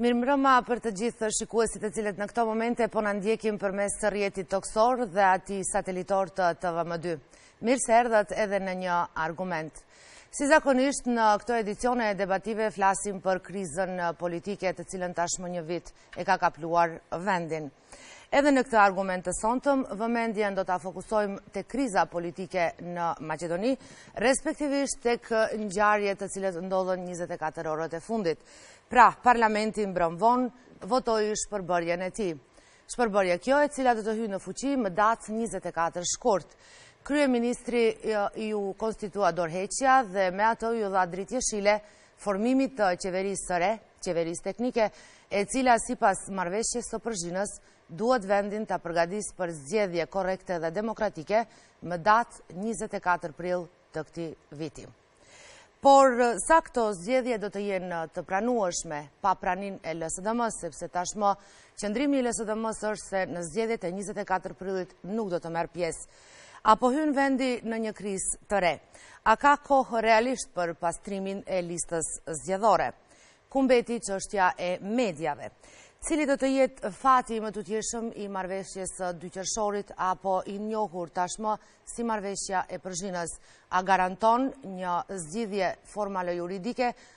Mirë mbrëma për të gjithë shikuesit të cilët në këto momente po na ndjekin përmes rrjetit tokësor dhe atij satelitor të TVM2. Mirë se erdhët edhe në një argument. Si zakonisht në këto edicione e debative flasim për krizën politike e cila tashmë një vit e ka kapluar vendin. Edhe në këtë argument të sontëm, vëmendjen do ta fokusojmë tek kriza politike në Maqedoni, respektivisht tek ngjarjet të cilat ndodhën 24 orët e fundit. Pra, parlamenti mbrëmë vonë votoi shpërbërjen e tij. Shpërbërje kjo e cila do të hyjë në fuqi më datë 24 shkurt. Kryeministrit iu konstatua dorëheqja dhe me atë iu dha dritë jeshile formimit të qeverisë së re, qeverisë teknike, e cila sipas marrëveshjes së Përzhinës duhet vendin ta përgatisë për zgjedhje korrekte dhe demokratike më datë njëzet e katër prill të këtij viti. Por sa këto zgjedhje do të jenë të pranueshme pa praninë e LSDM-së, sepse tashmë qëndrimi i LSDM-së është se në zgjedhjet e njëzet e katër prillit nuk do të merr pjesë A po hyn vendi në një krizë të re? A ka kohë realisht për pastrimin e listës zgjedhore? Ku mbeti çështja e mediave? Cili do të jetë fati i mëtutjeshëm i marrëveshjes së dy qershorit apo i njohur tashmë si marrëveshja e Përzhinës? A garanton një zgjidhje formalo-juridike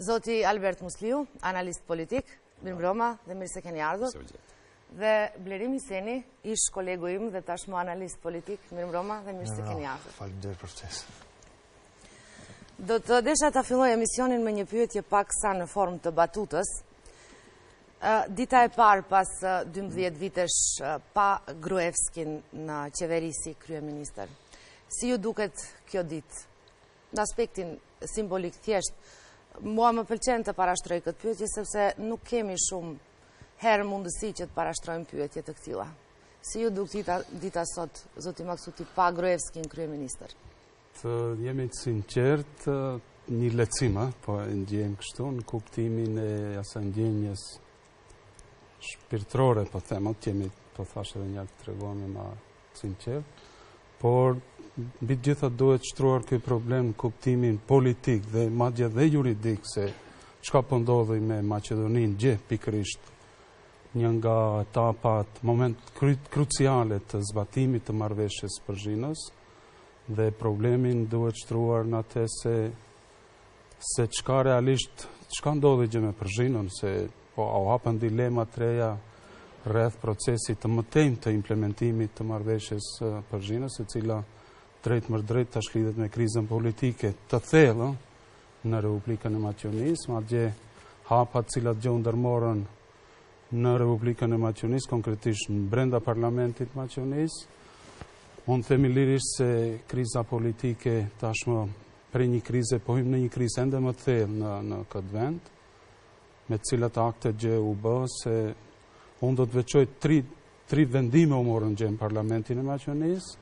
Zoti Albert Musliu, analist politik, mirë mbroma dhe mirë se keni ardhur. Dhe Blerim Iseni, ish kolegu im dhe tashmë analist politik, mirë mbroma dhe mirë se keni ardhur. Faleminderit për ftesë. Do të desha ta filloj emisionin me një pyetje paksa në formë të batutës. Dita e parë pas 12 vitesh pa Gruevskin në qeveri si kryeministër. Si ju duket kjo ditë? Në aspektin simbolik thjesht, mua më pëlqen të parashtroj këtë pyetje, sepse nuk kemi shumë herë mundësi që të parashtrojmë pyetje të këtilla. Si ju duk dita, dita sot, zoti Maksuti, pa Gruevskin kryeministër? Të jemi të sinqertë, një lehtësim po e ndjejmë kështu, në kuptimin e asaj ndjenjës shpirtrore, po themot, jemi, po thashë edhe një herë të tregohemi ma sinqertë, por mbi të gjitha duhet shtruar ky problem në kuptimin politik dhe madje dhe juridik se çka po ndodh me Maqedoninë dje pikërisht një nga etapat moment kruciale të zbatimit të marrëveshjes së Përzhinës dhe problemin duhet shtruar në atë se se çka realisht, çka ndodhi dje me Përzhinën, se po u hapën dilema të reja rreth procesit të mëtejmë të implementimit të marrëveshjes Përzhinës, e cila drejtpërdrejt lidhet me krizën politike të thellë në Republikën e Maqedonisë, madje hapat cilat dje ndërmorën në Republikën e Maqedonisë, konkretisht në brenda parlamentit Maqedonisë, unë them lirisht se kriza politike tashmë Prej një krize po hyjmë në një krizë ende më të thellë në në këtë vend, me të cilat akte dje u bë se unë do të veçoj tri tri vendime u morën dje në Parlamentin e Maqedonisë,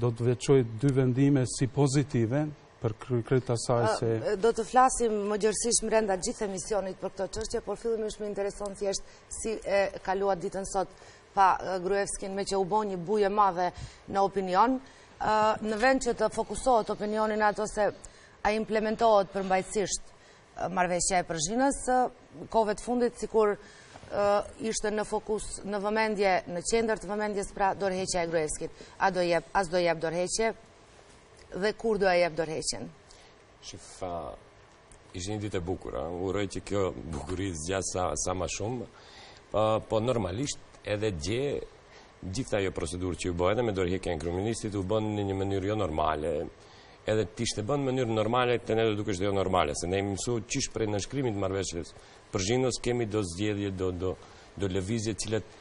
do të veçoj dy vendime si pozitive përskaj asaj se... Do të flasim më gjërësish mbrenda gjithë emisionit për këto çështje, por fillimisht më intereson thjesht si e kaluat ditën sot pa Gruevskin meqë u bo një bujë e madhe në opinion, në Në vend që të fokusohet opinioni në ato se a implementohet përmbajtësisht marrëveshja e Përzhinës, kohëve të fundit sikur ishte në fokus në vëmendje, në qendër të vëmendjes pra dorëheqja e Gruevskit. A do jep, a s'do jep dorëheqje dhe kur do e jep dorëheqjen? Shif, Ishte një ditë e bukur, uroj që kjo bukuri zgjat sa, sa ma shumë, po, po normalisht edhe dje gjithë ajo procedurë që u bo edhe me dorëhekjen e kryeministrit u bënë në një mënyrë jo normale, edhe të ishte bërë në mënyrë normale, te ne do dukeshte jo normale, se ne jemi mësu qysh prej nënshkrimit t'marrëveshjes Përzhinos kemi do zgjedhje, do, do, do lëvizje t'cilat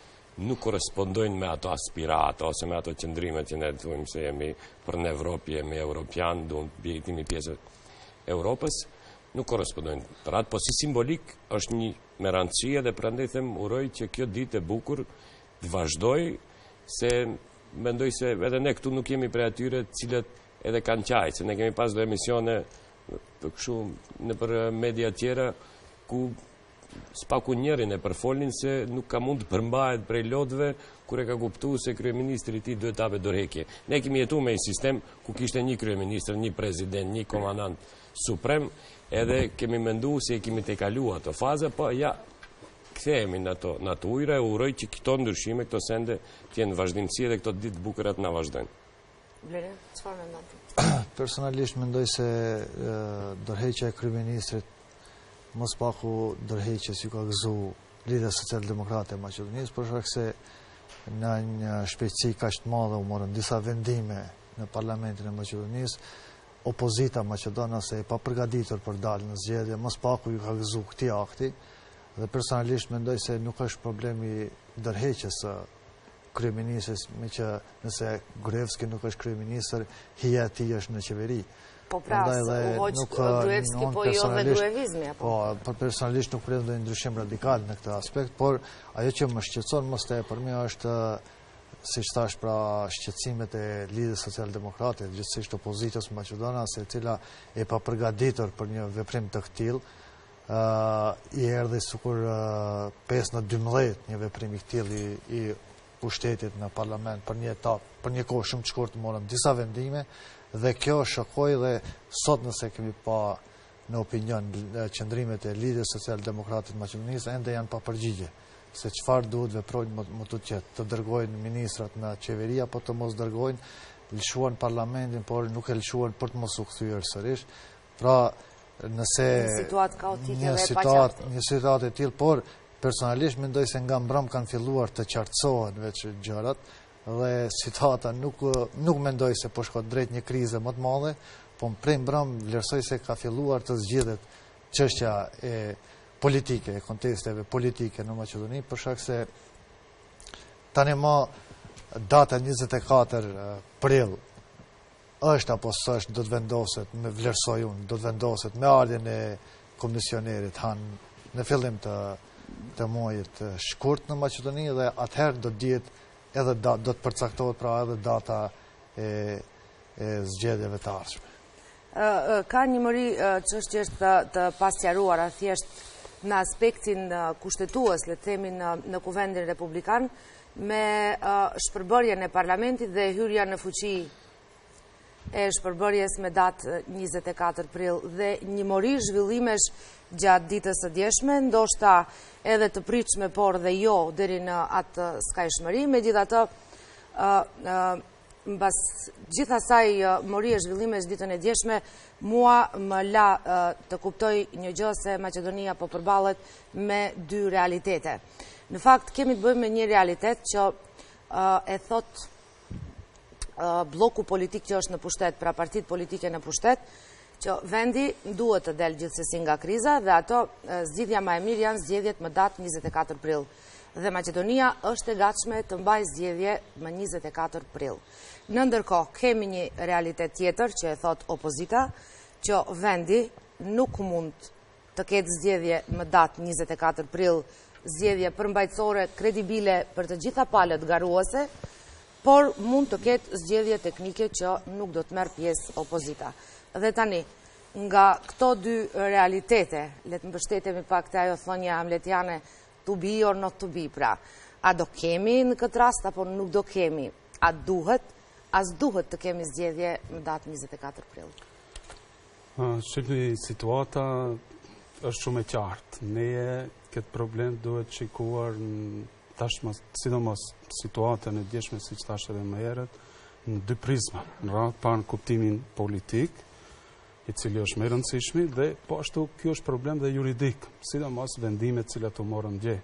nuk korespondojnë me ato aspirata ose me ato qëndrime që ne thojmë se jemi për në Evropë, jemi Europian, duam të jemi pjesë e Europës, nuk korespondojnë. Për atë, po si simbolikë është një me rëndësi edhe prandaj them uroj që kjo ditë e bukur të vazhdojë se mendoj se edhe ne këtu nuk jemi prej atyre cilët edhe kanë qa, se ne kemi pas do emisione kështu nëpër media tjera ku S'paku njërin e përfolnin se nuk ka mund të përmbahet prej lotëve kur e ka kuptu se kryeministri i tij duhet të apë dorëhekje. Ne kemi jetu me një sistem ku kishte një kryeministër, një prezident, një komandant suprem edhe kemi mendu se i kemi tejkalu ato faze, po ja kthehemi në ato, në ato ujëra e uroj që këto ndryshime, këto sende t'jenë vazhdimësi edhe këto ditë t'bukurat na vazhdojnë. Blerim, çfarë mendon ti? Personalisht mendoj se dorëheqja e kryeministrit më s'paku dorëheqjes iu ka gëzu Lidhja Social Demokrate e Maqedonisë, për shkak se në një shpejtësi kaq të madhe u morën disa vendime në parlamentin e Maqedonisë, opozita maqedonase e papërgaditur për dalë në zgjedhje, më s'paku iu ka gëzu këtij akti, dhe personalisht mendoj se nuk është problemi dorëheqjes kryeministrit, meqë nëse Gruevski nuk është kryeministër, hija e tij është në qeveri. Po pra, u hoq Gruevski, po jo dhe Gruevizmi, apo? Po, për po personalisht nuk pres ndonjë ndryshim radikal në këtë aspekt, por ajo që më shqetëson më së tepërmi është, siç thashë pra shqetësimet e Lidhjes socialdemokrate, gjithashtu opozitës maqedonase e cila e papërgatitur për një veprim të këtillë, i erdhi sikur 5 në 12 një veprim i këtillë i pushtetit në parlament për një etapë, për një kohë shumë të shkurtë u morën disa vendime dhe kjo shokoi dhe sot nëse kemi pa në opinion qëndrimet e Lidhjes Socialdemokrate të Maqedonisë ende janë pa përgjigje se çfarë duhet të veprojnë më tutje, të dërgojnë ministrat në qeveri apo të mos dërgojnë, lëshuan parlamentin por nuk e lëshuan për të mos u këthyër sërish Pra, nëse... Një situatë kaotike dhe e paqartë. Një situatë e tillë, por personalisht mendoj se nga mbrëm kanë filluar të qartësohen veç gjërat dhe situata nuk, nuk mendoj se po shkohet drejt një krize më të madhe, po më prej mbrëm vlerësoj se ka filluar të zgjidhet çështja e politike, e kontesteve politike në Maqedoni, për shkak se tanimë data 24 prill Është apo s'është, do të vendoset, me vlerësoj unë, do të vendoset me ardhjen e komisionerit Hahn në fillim të të muajit shkurt në Maqedoni dhe atëherë do të dihet edhe da, do të përcaktohet pra edhe data e e zgjedhjeve të ardhshme. Ka një mori çështjesh, çështje të, të pasqaruara, thjesht në aspektin kushtetues, le të themi në, në kuvendin republikan, Me shpërbërjen e parlamentit dhe hyrja në fuqi e shpërbërjes me datë 24 prill dhe një mori zhvillimesh gjatë ditës së djeshme, ndoshta edhe të pritshme, por dhe jo deri në atë skajshmëri, megjithatë mbas gjithë asaj morie zhvillimesh ditën e djeshme, mua më la të kuptoj një gjë se Maqedonia po përballet me dy realitete. Në fakt, kemi të bëjmë me një realitet që e thotë blloku politik që është në pushtet, pra partitë politike në pushtet, që vendi duhet të del gjithsesi nga kriza dhe ato zgjidhja ma e mirë janë zgjedhjet më datë 24 prill. dhe Maqedonia është e gatshme të mbajë zgjedhje më 24 prill. Në ndërkohë kemi një realitet tjetër që e thotë opozita, që vendi nuk mund të ketë zgjedhje më datë 24 prill, zgjedhje përmbajtësore kredibile për të gjitha palët garuese, por mund të ketë zgjedhje teknike që nuk do të marrë pjesë opozita. Dhe tani, nga këto dy realitete, le të mbështetemi pak te ajo thënia hamletiane, To be or not to be, pra, a do kemi në këtë rast apo nuk do kemi, a duhet, a s'duhet të kemi zgjedhje në datë 24 prill? Shikoni, situata është shumë e qartë. Ne këtë problem duhet shikuar tashmë, sidomos situatën e djeshme, siç thashë edhe më herët, në dy prizma, në radhë të parë në kuptimin politik, i cili është më i rëndësishmi dhe po ashtu kjo është problem dhe juridik, sidomos vendimet të cilat u morën dje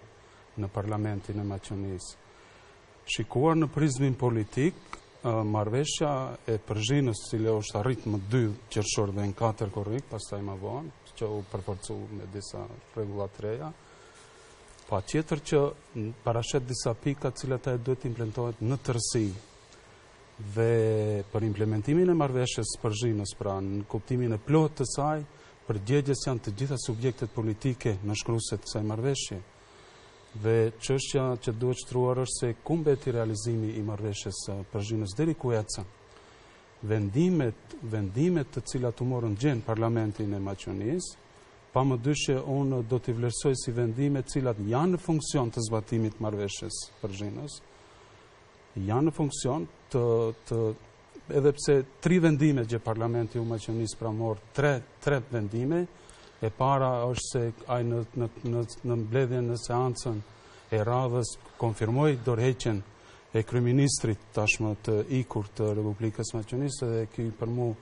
në parlamentin e Maqedonisë. Shikuar në prizmin politik, marrëveshja e Përzhinës e cila është arrit më dy qershor dhe në katër korrik, pastaj ma vonë, që u përforcu me disa rregulla të reja, patjetër që parasheh disa pika të cilat duhet të implementohen në tërësi. dhe për implementimin e marrëveshjes së Përzhinës, pra në kuptimin e plotë të saj, përgjegjës janë të gjitha subjektet politike nënshkruese të kësaj marrëveshje. Dhe çështja që duhet shtruar është se ku mbeti realizimi i marrëveshjes së Përzhinës deri ku ecën vendimet, vendimet të cilat u morën dje në parlamentin e Maqedonisë, pa mëdyshje unë do t'i vlerësoj si vendime të cilat janë në funksion të zbatimit të marrëveshjes së Përzhinës, Janë në funksion të, të edhe pse tri vendime dje parlamenti i Maqedonisë pra mori tre, tre vendime, e para është se ai në, në, në, në mbledhjen në seancën e radhës konfirmoi dorëheqjen e kryeministrit tashmë të ikur të Republikës së Maqedonisë dhe ky për mu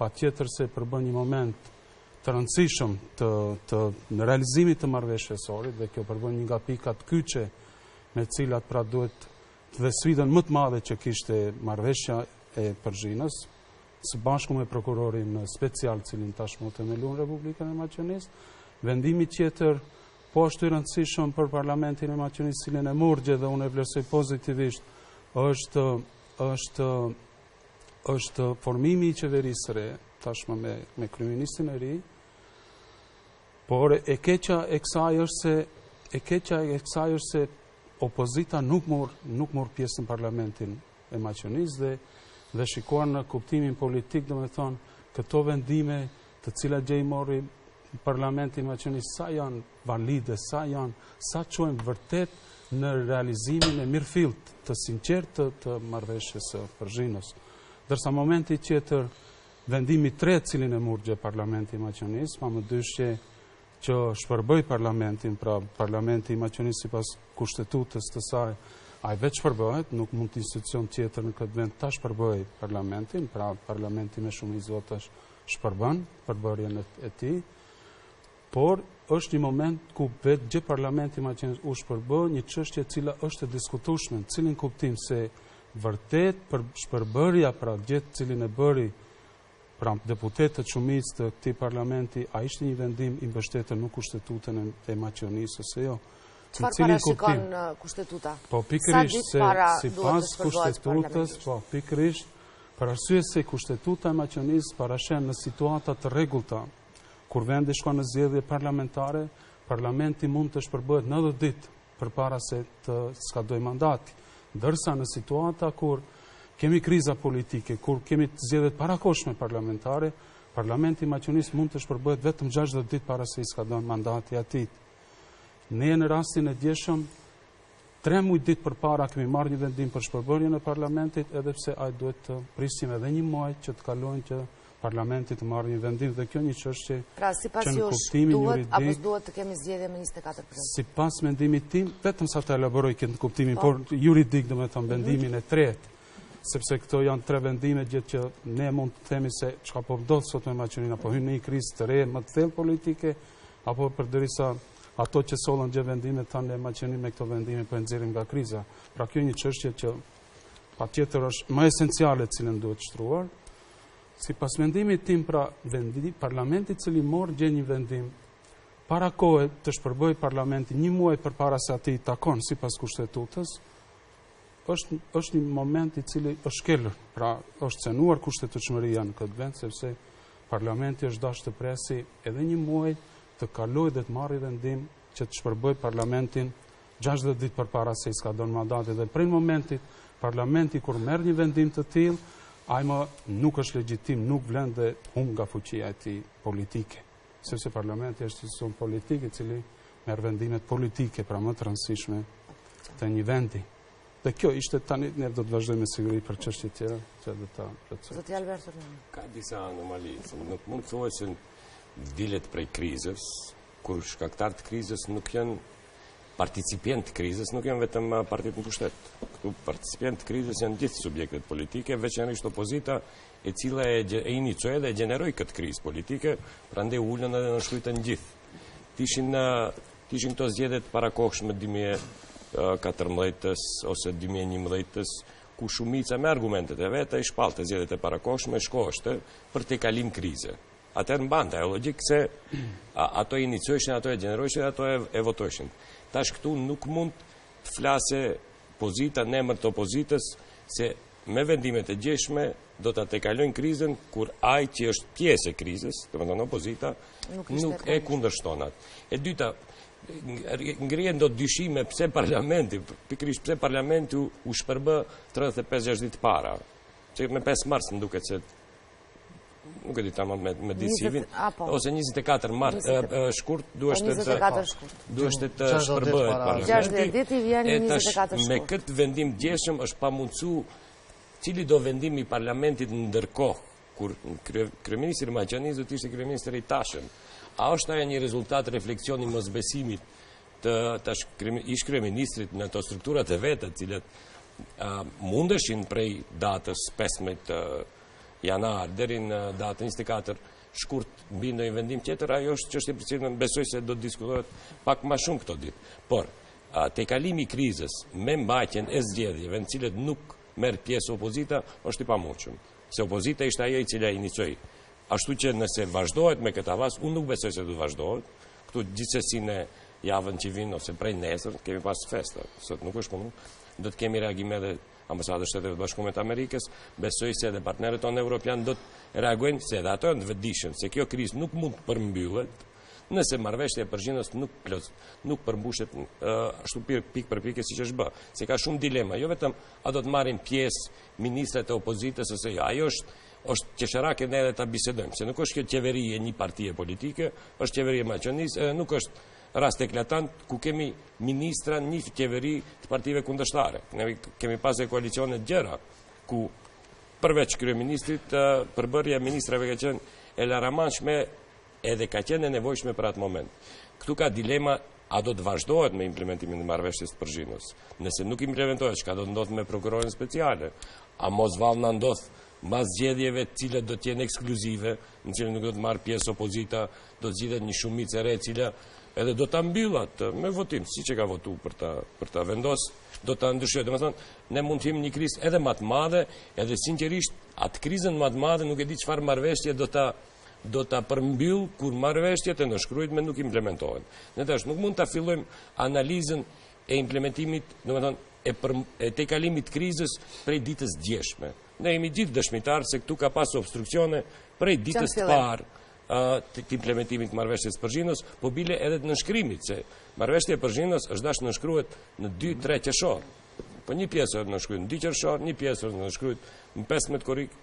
patjetër se përbën një moment të rëndësishëm të, të realizimit të marrëveshjes qershorit dhe kjo përbën një nga pikat kyçe me të cilat pra duhet të dhe sfidën më të madhe që kishte marrëveshja e Përzhinës, së bashku me prokurorinë speciale cila tashmë u themelu në Republikën e Maqedonisë, vendimi tjetër po ashtu i rëndësishëm për Parlamentin e Maqedonisë të cilin e mori dje dhe unë e vlerësoj pozitivisht është është është formimi i qeverisë së re tashmë me, me kryeministrin e ri Por e keqja e kësaj është se e keqja e kësaj është se opozita nuk mori nuk mori pjesë në parlamentin e Maqedonisë dhe dhe shikuar në kuptimin politik, domethonë, këto vendime të cilat dje i mori parlamenti i Maqedonisë, sa janë valide, sa janë, sa çojnë vërtet në realizimin e mirëfilltë të sinqertë të marrëveshjes së Përzhinës. Ndërsa momenti tjetër, Vendimi i tretë të cilin e mori dje Parlamenti i Maqedonisë, pa mëdyshje që shpërbëu parlamentin, pra parlamenti i Maqedonisë sipas kushtetutës të saj, ai vetëshpërbëhet, nuk mund të institucion tjetër në këtë vend ta shpërbëjë parlamentin, pra parlamenti me shumicë votash shpërbën përbërjen e tij, Por, është një moment ku vetë dje parlamenti i Maqedonisë u shpërbë, një çështje e cila është e diskutueshme, në cilin kuptim se vërtet shpërbërja pra dje të cilin e bëri pra deputetët shumicë të këtij parlamenti, a ishte një vendim i mbështetur në kushtetutën e Maqedonisë ose jo. Çfarë parashikon uh, kushtetuta? Po pikërisht se sipas kushtetutës, po pikërisht për arsye se kushtetuta e Maqedonisë parashen në situata të rregullta, Kur vendi shkon në zgjedhje parlamentare, parlamenti mund të shpërbëhet 90 ditë përpara se të skadojë mandati. Ndërsa në situata kur kemi kriza politike, kur kemi zgjedhje të parakohshme parlamentare, parlamenti i Maqedonisë mund të shpërbëhet vetëm 60 ditë para se i skadon mandati i tij. Ne në rastin e djeshëm Tre muaj ditë përpara kemi marrë një vendim për shpërbërjen e parlamentit edhe pse ai duhet të prisim edhe një muaj që të kalojnë që parlamenti të marrë një vendim dhe kjo një çështje pra, sipas që në kuptimin juridik... Pra, sipas jush duhet, duhet të kemi zgjedhje me 24 prill? Sipas mendimit tim, vetëm sa të elaboroj këtë në kuptimin, po. por juridik dhe me thënë vendimin e tretë, sepse këto janë tre vendime gjithë që ne mund të themi se çka po ndodh sot me Maqedoninë, a po hyn një krizë të re, më të thellë politike, apo përderisa Ato që sollën dje vendimet thanë ne Maqedoninë me këto vendime po e nxjerrim nga kriza. Pra kjo një çështje që patjetër është më esenciale të cilën duhet shtruar. Sipas mendimit tim pra vendi parlamenti i cili mori dje një vendim para kohë të shpërbëjë parlamentin një muaj përpara se atij i takon sipas kushtetutës, është është një moment i cili është shkelur, pra është cenuar kushtetutshmëria në këtë vend sepse parlamenti është dashur të presë edhe një muaj të kalojë dhe të marrë vendim që të shpërbëjë parlamentin 60 ditë përpara se i skadon mandati dhe prej momentit parlamenti kur merr një vendim të tillë, ai ma nuk është legjitim, nuk vlen dhe humb nga fuqia e tij politike. Sepse parlamenti është një institucion politik i cili merr vendimet politike, pra më të rëndësishme të një vendi. Dhe kjo ishte tani ne do të vazhdojmë me siguri për çështje tjera që do ta plotësoj. Zoti Alberto Rrimi. Ka disa anomali, nuk mund të thuhet se dilet prej krizës, kur shkaktar të krizës nuk janë participientë të krizës, nuk janë vetëm uh, partitë në pushtet. Këtu participientë të krizës janë gjithë subjektet politike, veçanërisht opozita, e cila e, e inicoi dhe e gjeneroi këtë krizë politike, pra nde ullën edhe në shkujtën gjithë. T'ishin, uh, t'ishin këto zgjedhjet e parakohshme 2014-ës uh, ose 2011-ës, ku shumica me argumentet e veta, i shpallte zgjedhjet e parakohshme, çka është për tejkalim krize. Atëherë mbante ajo logjikë se ato e iniciojshin, ato e gjenerojshin, ato e votojshin. Tash këtu nuk mund të flasë pozita në emër të opozitës se me vendimet e djeshme do ta tejkalojnë krizën kur ai që është pjesë e krizës, domethënë opozita, nuk e kundërshton atë. E dyta, ngrihen do dyshime pse parlamenti, pikërisht pse parlamenti u shpërbë 35-6 ditë para, që me 5 mars në duke që nuk e di tamam me, me disimin, ose 24 mart, shkurt, duhesh të të... 24 shkurt. Duhesh të të shpërbëhet parlamenti. 60 ditë i vjen 24 shkurt. Me këtë vendim të djeshëm është pamundësu cilido vendim i parlamentit në ndërkohë, kur kryeministër i Maqedonisë do të ishte kryeministri i tashëm. A është ajo një rezultat refleksioni mosbesimit të, të ish-kryeministrit në ato strukturat e veta, të cilat mundeshin prej datës 15 janar deri në datën 24 shkurt bin ndonjë vendim tjetër, ajo është çështje për cilën besoj se do të diskutohet pak më shumë këto ditë. Por tejkalimi i krizës me mbajtjen e zgjedhjeve në të cilat nuk merr pjesë opozita është i pamundshëm. Se opozita ishte ajo e cila e inicoi. Ashtu që nëse vazhdohet me këtë avas, unë nuk besoj se do të vazhdohet. Këtu gjithsesi në javën që vjen ose prej nesër kemi pas festë, sot nuk është punë. Do të kemi reagime edhe Ambasadës e Shteteve të Bashkuara të Amerikës, besoj se edhe partnerët tanë evropianë do të reagojnë se edhe ato janë të vetëdijshëm se kjo krizë nuk mund të përmbyllet nëse marrëveshja e Përzhinës nuk plot, nuk përmbushet ashtu pik pik për pikë siç është bë. Se ka shumë dilema, jo vetëm a do të marrin pjesë ministrat e opozitës ose jo. Ajo është është qesharake ne edhe ta bisedojmë, se nuk është kjo qeveri e një partie politike, është qeveri e Maqedonisë, edhe nuk është Rast eklatant ku kemi ministra në një qeveri të partive kundërshtare. Ne kemi pas edhe koalicione të gjera, ku përveç kryeministrit, përbërja e ministrave ka qenë e laramanshme edhe ka qenë e nevojshme për atë moment. Këtu ka dilema a do të vazhdohet me implementimin e marrëveshjes të Përzhinës. Nëse nuk implementohet, çka do të ndodhë me prokurorinë speciale, a mos vallë na ndodh mas zgjedhjeve të cilat do të jenë ekskluzive, në të cilën nuk do të marrë pjesë opozita, do të zgjidhet një shumicë e re e cila edhe do ta mbyllë atë me votim, siç e ka votuar për ta për ta vendos, do ta ndryshojë. Domethënë, ne mund të kemi një krizë edhe më të madhe, edhe sinqerisht atë krizën më të madhe nuk e di çfarë marrëveshje do ta do ta përmbyll kur marrëveshjet e nënshkrume nuk implementohen. Ne tash nuk mund ta fillojmë analizën e implementimit, domethënë e, për, e tejkalimit të krizës prej ditës djeshme. Ne jemi gjithë dëshmitarë se këtu ka pas obstruksione prej ditës të parë të implementimit të marrëveshjes Përzhinos, po bile edhe të nënshkrimit, se marrëveshja e Përzhinos është dashtë t'nënshkruhet në 2-3 qershor. Po një pjesë është nënshkru në 2 qershor, një pjesë është nënshkru në 15 korrik,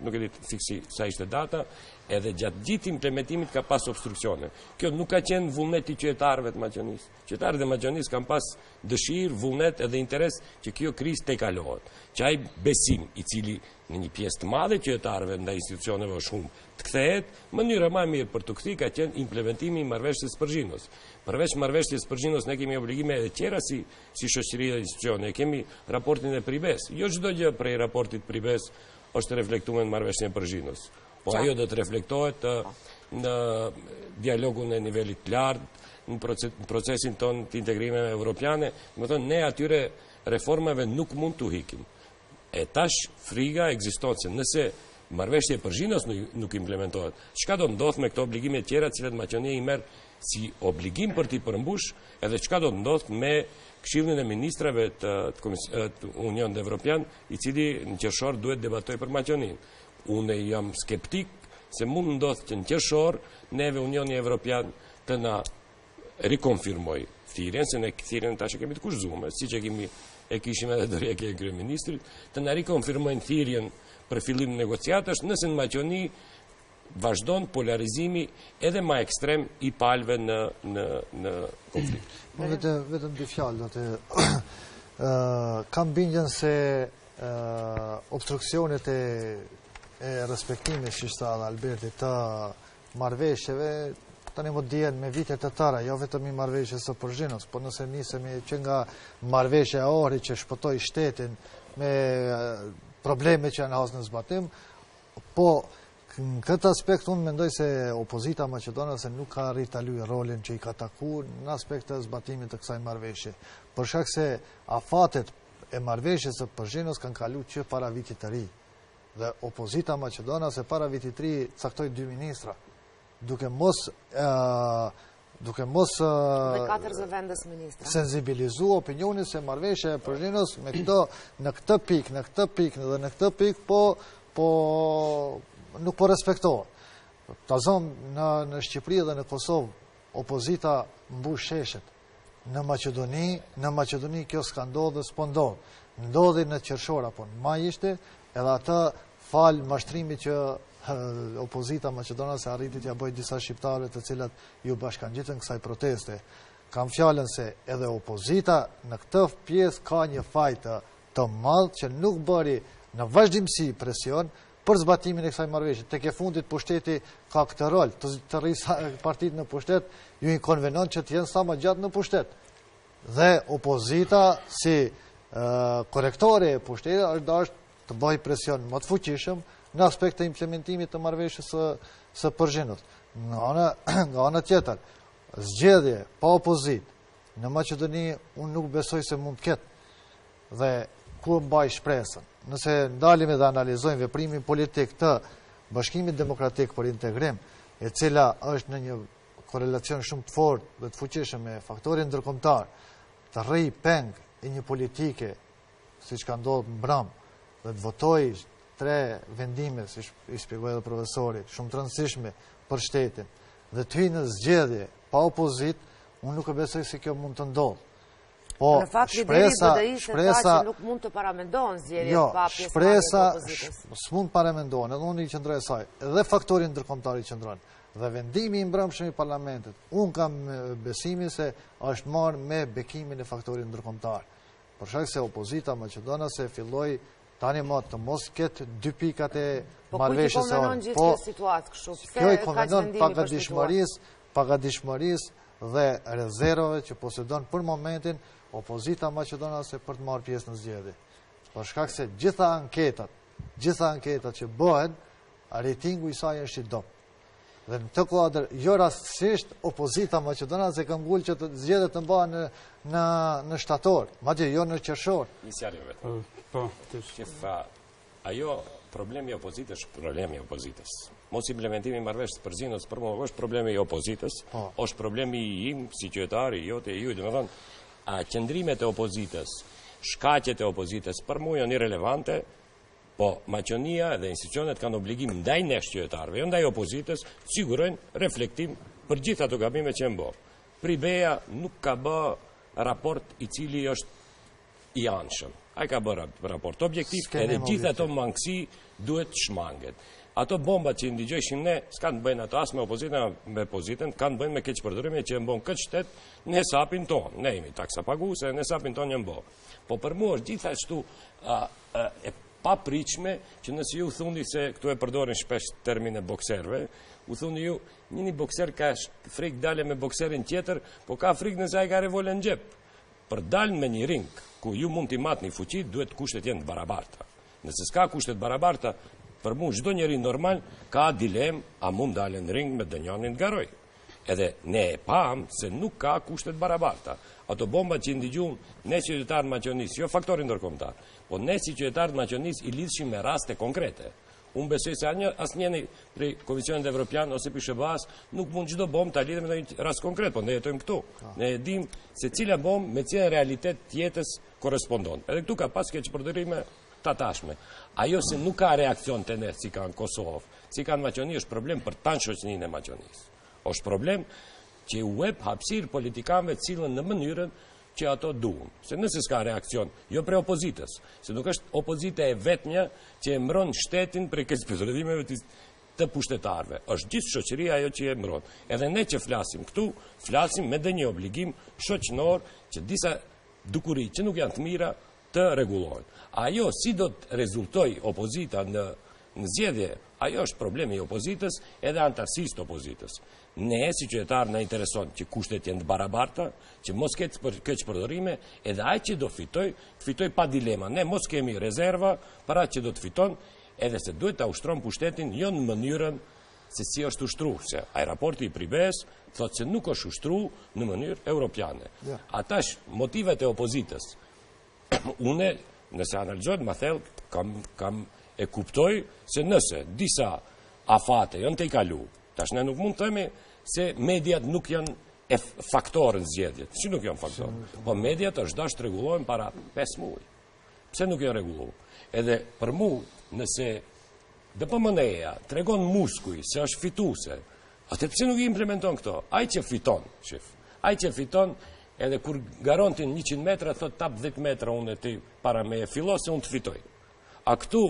nuk e di fiks si sa ishte data, edhe gjatë gjithë implementimit ka pas obstruksione. Kjo nuk ka qenë vullneti i qytetarëve të Maqedonisë. Qytetarët e Maqedonisë kanë pas dëshirë, vullnet edhe interes që kjo krizë tejkalohet. Që ai besim i cili në një pjesë të madhe të qytetarëve ndaj institucioneve është humb të kthehet, mënyra ma e mirë për t'u kthy ka qenë implementimi i marrëveshjes së Përzhinos. Përveç marrëveshjes së Përzhinos ne kemi obligime edhe tjera si si shoqëri dhe institucione. Kemi raportin e Pribes. Jo çdo gjë prej raportit Pribes është reflektuar në marrëveshjen e Përzhinos. Po ajo do të reflektohet në dialogun e nivelit lartë, në procesin tonë të integrimeve evropiane, domethënë, ne atyre reformave nuk mund t'u ikim. E tash friga ekziston se nëse marrëveshja e Përzhinos nuk implementohet, çka do ndodhë me këto obligime tjera të cilat Maqedonia i merr si obligim për t'i përmbush, edhe çka do ndodhë me këshillin e ministrave të Unionit Evropian, i cili në qershor duhet të debatojë për Maqedoninë. Unë jam skeptik se mund ndodhë që në qershor neve Unioni Evropian të na rikonfirmojë thirrjen, se ne thirrjen tash e kemi të kushtëzume, siç kemi e kishim edhe dorëheqjen e kryeministrit, të na rikonfirmojnë thirrjen për fillim negociatash, nëse në Maqedoni vazhdon polarizimi edhe ma ekstrem i palëve në konflikt. Po, po vetëm dy fjallë, kam bindjen se Obstruksionet e respektimit, siç tha edhe Alberti, të marrëveshjeve, tanimë dihen me vite të tëra, jo vetëm i marrëveshjes së Përzhinos, po nëse nisemi që nga marrëveshja e Ohrit që shpëtoi shtetin me probleme që janë hasë në zbatim, po në këtë aspekt unë mendoj se opozita maqedonase nuk ka arritë të lujë rolin që i ka taku në aspekt të zbatimit të kësaj marrëveshje. Për shkak se afatet e marrëveshjes së Përzhinos kanë kalu që para vitit të ri dhe opozita maqedonase para vitit të ri caktoi dy ministra duke mos duke mos dhe katër zëvendësministra sensibilizu opinionin se marrëveshja e Përzhinos me këto në këtë pikë në këtë pikë në dhe në këtë pikë po po nuk po respektohet. Ta zëmë në, në Shqipëri dhe në Kosovë, opozita mbush sheshet, në Maqedoni, në Maqedoni kjo s'ka ndodh dhe s'po ndodh. Ndodhi në qershor apo në maj ishte, edhe atë falë mashtrimit që opozita maqedonase arriti t'ia bëjë disa shqiptarëve të cilët iu bashkëngjitën kësaj proteste. Kam fjalën se edhe opozita në këtë pjesë ka një faj të madh që nuk bëri në vazhdimësi presion, për zbatimin e kësaj marrëveshje. Tek e fundit pushteti ka këtë rol, të rrijë, partitë në pushtet, u konvenon që të jenë sa më gjatë në pushtet. Dhe opozita si korektore e pushtetit është dashtë të bënte presion më të fuqishëm në aspekt të implementimit të marrëveshjes së Përzhinës. Nga ana tjetër, zgjedhje pa opozitë në Maqedoni unë nuk besoj se mund të ketë Dhe ku e mbaj shpresën? Nëse ndalemi dhe analizojmë veprimin politik të Bashkimit Demokratik për Integrim, e cila është në një korelacion shumë të fortë dhe të fuqishëm me faktorin ndërkombëtar, të rrijë peng e një politike, siç ka ndodh mbrëmë, dhe të votojë tre vendime, siç i shpjegoi edhe profesori, shumë të rëndësishme për shtetin, dhe të hyjë në zgjedhje pa opozitë, unë nuk e besoj se kjo mund të ndodhë. Po, në fakt shpresa, lideri i BDI-së e tha që nuk mund të paramendohen zgjedhje jo, pa pjesë shpresa, s'mund të paramendohen, edhe unë i qëndroj asaj, edhe faktori ndërkombëtar i qëndron, dhe vendimi i mbrëmshëm i parlamentit, unë kam besimin se është marrë me bekimin e faktorit ndërkombëtar, për shkak se opozita maqedonase filloi Tani ma të mos ketë dy pikat e marrëveshjes e orë. Po, kjo i konvenon gjithë situatë Kjo i konvenon pagatishmërisë, pagatishmërisë dhe rezervave që posedon për momentin opozita maqedonase për të marrë pjesë në zgjedhje. Për shkak se gjitha anketat, gjitha anketat që bëhen, rejtingu i saj është i dobët. Dhe në këtë kuadër, jo rastësisht, opozita maqedonase këmbëngul që zgjedhjet të mbahen në, në shtator, madje jo në qershor. Nisjarë jo vetë. Po, të shkëpus. Ajo, problemi i opozitës është problemi i opozitës. Mos implementimi i marrëveshjes Përzhinës për mua s'është problemi i opozitës, po. është problemi im si qytetar, jo te ju, domethënë, a qëndrimet e opozitës, shkaqet e opozitës për mua janë irrelevante, Po, Maqedonia dhe institucionet kanë obligim ndaj nesh qytetarëve, jo ndaj opozitës, sigurojnë reflektim për gjithë ato gabime që janë bo. Pribeja nuk ka bë raport i cili është i anshëm. Ai ka bërë raport objektiv edhe gjithë ato mangësi duhet të shmangen. Ato bomba që i ndigjojshim ne, s'kanë të bëjnë ato as me opozitën, me pozitën, kanë të bëjnë me keqpërdorime që janë bo në këtë shtet në hesapin tonë. Ne jemi taksapagues, në hesapin tonë janë bo. Po për mua është gjithashtu e papritshme që nëse ju thuni se këtu e përdorin shpesh termin e bokserëve, u thuni ju, një një bokser ka frikë dalë me bokserin tjetër, po ka frikë nëse ai ka revolen në xhep. Për dalë me një ring ku ju mund t'i matni fuqitë, duhet kushtet të jenë të barabarta. Nëse s'ka kushte të barabarta, për mua çdo njeri normal ka dilemë a mund t'dalë në ring me ndonjanin të garojë. Edhe ne e pamë se nuk ka kushte të barabarta. Ato bombat që i ndigjum, ne si qytetarë t'Maqonisë, jo faktori ndërkombtar, po ne si qytetarë t'Maqonisë i lidhshim me raste konkrete. Unë besoj se asnjë, asnjeni prej Komisionit Evropian ose prej SHBA-s, nuk mund çdo bombë ta lidhe me ndonjë rast konkret, po ne jetojmë këtu. Ah. Ne e dim se cila bombë me cilën realitet t'jetës korrespondon. Edhe këtu ka pas keqpërdorime Ta tashme. Ajo se nuk ka reakcion te ne, si ka në Kosovë, si ka në Maqoni, është problem për tanë shoqninë e Maqonisë. është problem që u ep hapsirë politikanve t'sillen në mënyrën që ato duhun. Se nëse s'ka reakcion, jo prej opozitës, se nuk është opozita e vetmja që e mbron shtetin prej keqpërdorimeve të pushtetarve. është gjithë shoqëria ajo që e mbron. Edhe ne që flasim këtu, flasim me një obligim shoqnor që disa dukuri që nuk janë të mira, të rregullohen. Ajo si do të rezultojë opozita në në zgjedhje, ajo është problemi i opozitës edhe anëtarësisë të opozitës. Ne si qytetarë na intereson që kushtet të jenë të barabarta, që mos ketë për keqpërdorime, edhe ai që do fitojë, të fitojë pa dilema. Ne mos kemi rezerva për atë që do të fiton, edhe se duhet ta ushtron pushtetin jo në mënyrën se si është ushtru, se ai raporti i Pribes thotë se nuk është ushtru në mënyrë europiane. A tash motivet e opozitës, Une, nëse analizohet ma thellë, kam, kam e kuptoj se nëse disa afate janë tejkalu, tash ne nuk mund të themi se mediat nuk janë faktor në zgjedhjet, si nuk janë faktor, po mediat është dasht të rregullohen para 5 muaj. Pse nuk janë rregullu? Edhe për mu, nëse DPMNE-ja tregon muskuj, se është fituse, Atëherë pse nuk i implementon këto? Ai që fiton, shif. Ai që fiton edhe kur garon ti 100 metra thot t'ap 10 metra unë ty para me e fillo se unë të fitoj. A këtu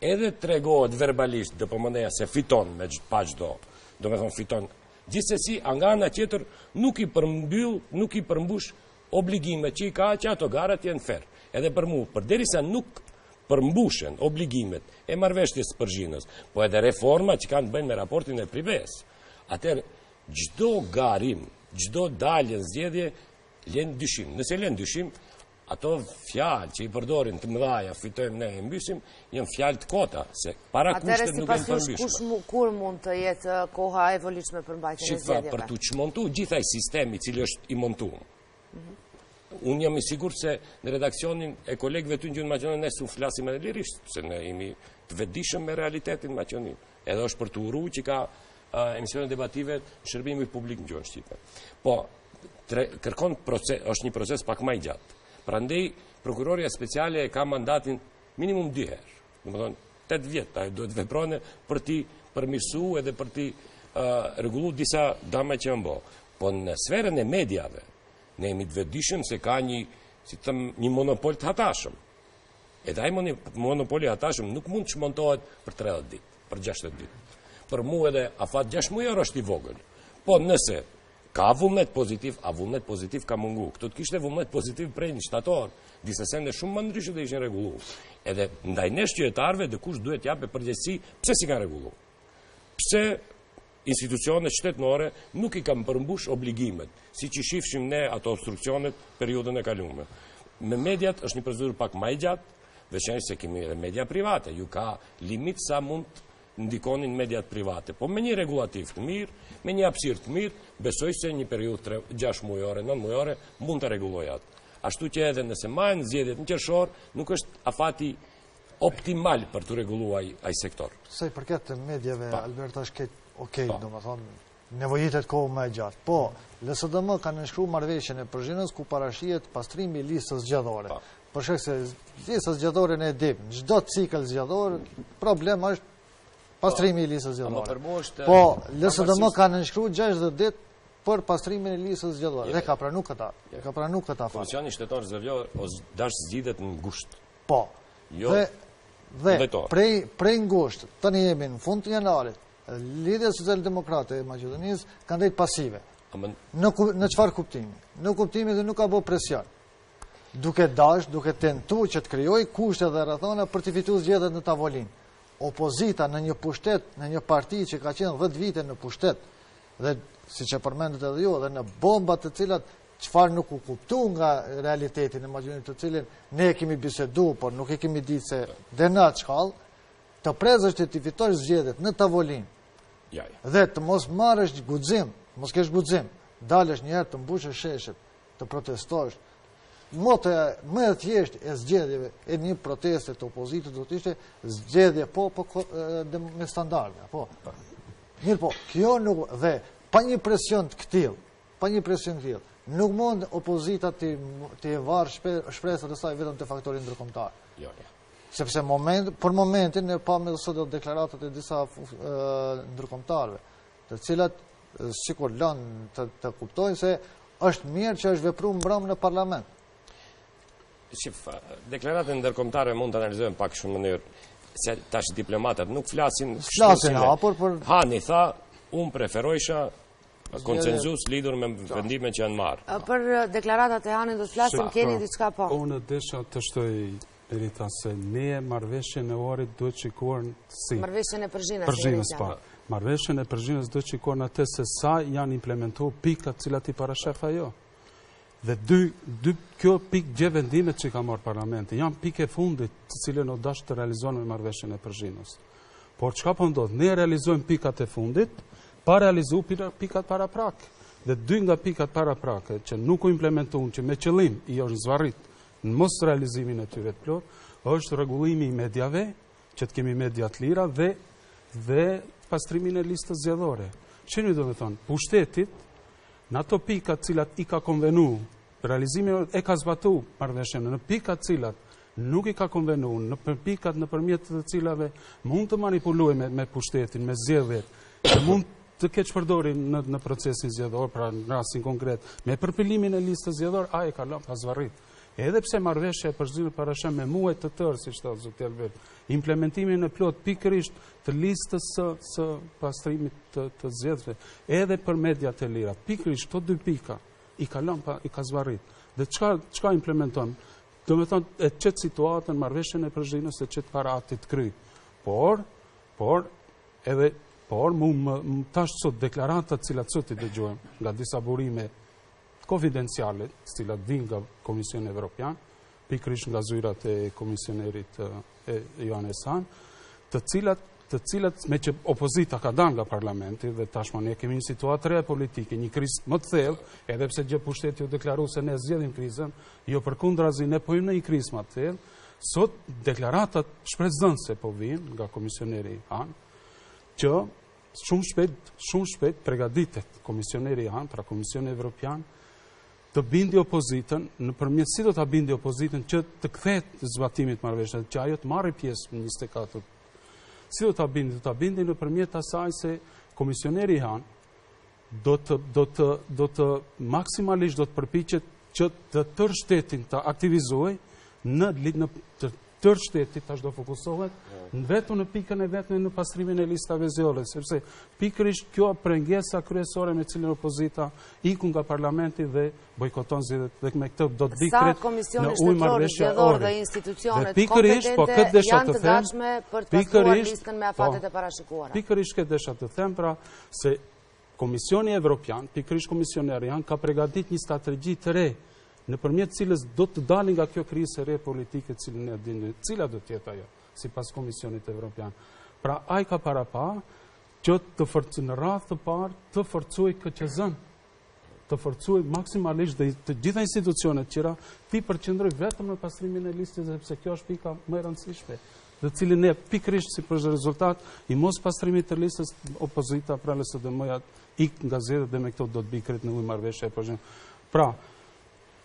edhe tregohet verbalisht DPMNE-ja se fiton me pa çdo. Domethënë fiton gjithsesi, a nga ana tjetër nuk i përmbyll, nuk i përmbush obligimet që i ka që ato gara të jenë fer edhe për mu, përderisa nuk përmbushen obligimet e Marrëveshtjes së Përzhinës, po edhe reformat që kanë t'bëjnë me raportin e Pribes. Atër, çdo garim, çdo dalje n'zgjedhje, len dyshim. Nëse len dyshim, ato fjalë që i përdorin të mëdhaja, fitojmë ne e mbysim, Janë fjalë të kota, se parakushtet nuk janë përmbushme. Atëherë sipas jush kur mund të jetë koha e volitshme për mbajtjen e zgjedhjeve? Shih pra për të çmontu gjithë ai sistemi cili është i montu. Mhm. Unë jam i sigurt se në redaksionin e kolegëve të gjuhës maqedone, ne s'flasim më lirisht, se ne jemi të vetdijshëm me realitetin në Maqedoni. Edhe është për të uru që ka emisione debative shërbimi publik në gjuhën shqipe. Po, kërkon proces, është një proces pak ma i gjatë. Prandaj, prokuroria speciale e ka mandatin Minimum dy herë. Domethënë, 8 vjet ajo duhet të vepron për t'i përmirësu edhe për t'i rregullu disa dame që janë bo. Po në sferën e mediave, ne jemi të vetdijshëm se ka një, si të them, një monopol të hatashëm. Edhe ai monopol i hatashëm nuk mund të çmontohet për 30 ditë, për 60 ditë. Për mu edhe afati 6 mujor është i vogël. Po nëse Ka vullnet pozitiv, a vullnet pozitiv ka mungu. Këtu, të kishte vullnet pozitiv prej një shtator, disa sende shumë më ndryshe do ishin rregullu. Edhe ndaj nesh qytetarëve dikush duhet jape përgjegjësi, pse s'i kanë rregullu? Pse institucionet shtetnore nuk i kanë përmbush obligimet, siç i shifshim ne ato obstruksionet periudhën e kalume. Me mediat është një procedurë pak ma i gjatë, veçmas se kemi edhe media private, ku ka limit sa mund ndikoni në mediat private, po me një rregullativë të mirë, me një hapsirë të mirë, besoj se një periudhë 6 mujore, 9 mujore, mund ta rregullojë atë. Ashtu që edhe nëse mahen zgjedhjet në qershor, nuk është afati optimal për t'u rregulluar ai sektor. Sa i përket mediave, Albert, është okej, domethënë, Nevojitet kohë më e gjatë. Po, LSDM ka nënshkru marveshjen e Përzhinës ku parashihet pastrimi i listës zgjedhore. Po. Për shkak se lista zgjedhore ne e dimë, në çdo cikël zgjedhor, problem është po, pastrimi i listës zgjedhore. Po, LSDM ka nënshkru 60 ditë për pastrimin e listës zgjedhore. Dhe e ka pranu këtë. Ka pranu këtë afat. Komisioni shtetëror zgjedhor u dash të zgjidhet në gusht. Po. Jo. Dhe, prej, prej në gusht, tani jemi në fund të janarit, Lidhja Socialdemokrate e Maqedonisë ka ndejt pasive. Në çfarë kuptimi? Në kuptimin që nuk ka bo presion. Duke dash, duke tentu që të krijojë kushte dhe rrethana për t'i fitu zgjedhjet në tavolinë. Opozita në një pushtet, në një parti që ka qenë 10 vite në pushtet, dhe siç e përmendët edhe ju, dhe në bombat të cilat çfarë nuk u kuptu nga realiteti i Maqedonisë të cilin ne e kemi bisedu, por nuk e kemi ditë se deri në atë shkallë, Të presësh që t'i fitosh zgjedhjet në tavolinë. Ja, ja. Dhe të mos marrësh guxim, mos kesh guxim, dalësh një herë të mbushësh sheshet, të protestosh. Moto më e thjeshtë e zgjedhjeve e një proteste të opozitës do të ishte zgjedhje po, por me standarde, po. Mirëpo, kjo nuk dhe pa një presion të këtillë, pa një presion të tillë, nuk mund opozita t'i varë shpresat e saj vetëm te faktori ndërkombëtar. Jo, jo. Sepse moment, për momentin i pamë edhe sot deklaratat e disa ndërkombëtarëve, të cilat sikur lanë të, të kuptojnë se është mirë që është vepru mbrëmë në parlament. Shif, deklaratat ndërkombëtare mund të analizohen pak shumë mënyra, se tash diplomatët nuk flasin... Flasin hapur, për... Hani, tha, unë preferojsha Konsensus lidhur me vendime që janë marrë. Për deklaratat e Hanit do të flasim, keni diçka po? Po, unë desha të shtoj, Erita, se ne marrëveshjen e Ohrit duhet shikuar si. Marrëveshjen e Përzhinës. Përzhinës, po. Marrëveshjen e Përzhinës duhet shikuar në atë se sa janë implementu pikat cilat i parasheh ajo. Dhe dy, dy, kjo pikë gje vendimet që ka marrë parlamenti, janë pikë e fundit të cilat u dashtë të realizohen me marrëveshjen e Përzhinës. Por çka po ndodh, po ne realizojmë pikat e fundit, pa realizu pikat paraprake. Dhe dy nga pikat paraprake, që nuk u implementuan, që me qëllim i është zvarrit në mosrealizimin e tyre të plotë, është rregullimi i mediave, që të kemi media të lira, dhe, dhe pastrimin e listës zgjedhore. Që një do me thënë, pushteti, Në ato pika të cilat i ka konvenu, realizimi e ka zbatu marrëveshjen, në pika të cilat nuk i ka konvenu, në pikat nëpërmjet të cilave mund të manipulojë me pushtetin, me zgjedhjet, dhe mund të keqpërdorin procesin zgjedhor, pra në rasin konkret, me përpilimin e listës zgjedhore, ai e ka lanë, ka zvarrit. Edhe pse marrëveshja e Përzhinës parasheh me muaj të tërë, siç tha zoti Albert, implementimin e plotë pikërisht të listës së, së pastrimit të, të zgjedhësve, edhe për media të lira, pikërisht këto dy pika, i ka lënë, i ka zvarrit. Dhe çka, çka implementon? Do me thënë, e qet situatën, marrëveshjen e Përzhinës, e qet para aktit të kryer. Por, por, edhe, por, mu më, më tash sot deklaratat të cilat sot i dëgjojmë, nga disa burime, konfidenciale, të cilat vijnë nga Komisioni Evropian, pikërisht nga zyrat e komisionerit Johannes Hahn, të cilat të cilat meqë opozita ka dalë nga parlamenti dhe tashmë ne kemi një situatë të re politike, një krizë më të thellë, edhe pse dje pushteti u deklaru se ne zgjidhëm krizën, jo përkundrazi ne po jemi në një krizë më të thellë. Sot deklaratat shpresëdhënëse po vijnë nga komisioneri Han që Shumë shpejt, shumë shpejt pregaditet komisioneri Han, pra Komisioni Evropian, të bindi opozitën, nëpërmjet si do ta bindi opozitën që të kthehet te zbatimi i marrëveshjes, që ajo të marri pjesë në 24. Si do ta bindi? Do ta bindi nëpërmjet asaj se komisioneri Han, do të do të do të maksimalisht do të përpiqet që të tërë shtetin të aktivizojë në, në të tërë shtetin tash do fokusohet vetëm në pikën e vetme në pastrimin e listave zgjedhore, sepse pikërisht kjo pengesa kryesore me cilën opozita iku nga parlamenti dhe bojkoton zgjedhjet dhe me këtë do të bie krejt në ujë marrëveshja e orë. Dhe pikërisht, po këtë desha të them, pikërisht, po, pikërisht këtë desha të them, pra, se Komisioni Evropian, pikërisht Komisioneri Han ka pregatit një strategji të re, nëpërmjet të cilës do të dalin nga kjo krizë e re politike cilën e dinë, cila do të jetë ajo, sipas Komisionit Evropian. Pra, ai ka parapa, që të forcojë në radhë të parë, të forcojë KQZ-në, të forcojë maksimalisht dhe të gjitha institucionet tjera t'i përqendrojë vetëm në pastrimin e listës sepse kjo është pika më e rëndësishme dhe cilën e pikërisht si për rezultat i mospastrimit të listës opozita pra LSDM-ja të ikë nga zgjedhjet dhe me këtë do të bie krejt në ujë marrëveshja e Përzhinës. Pra,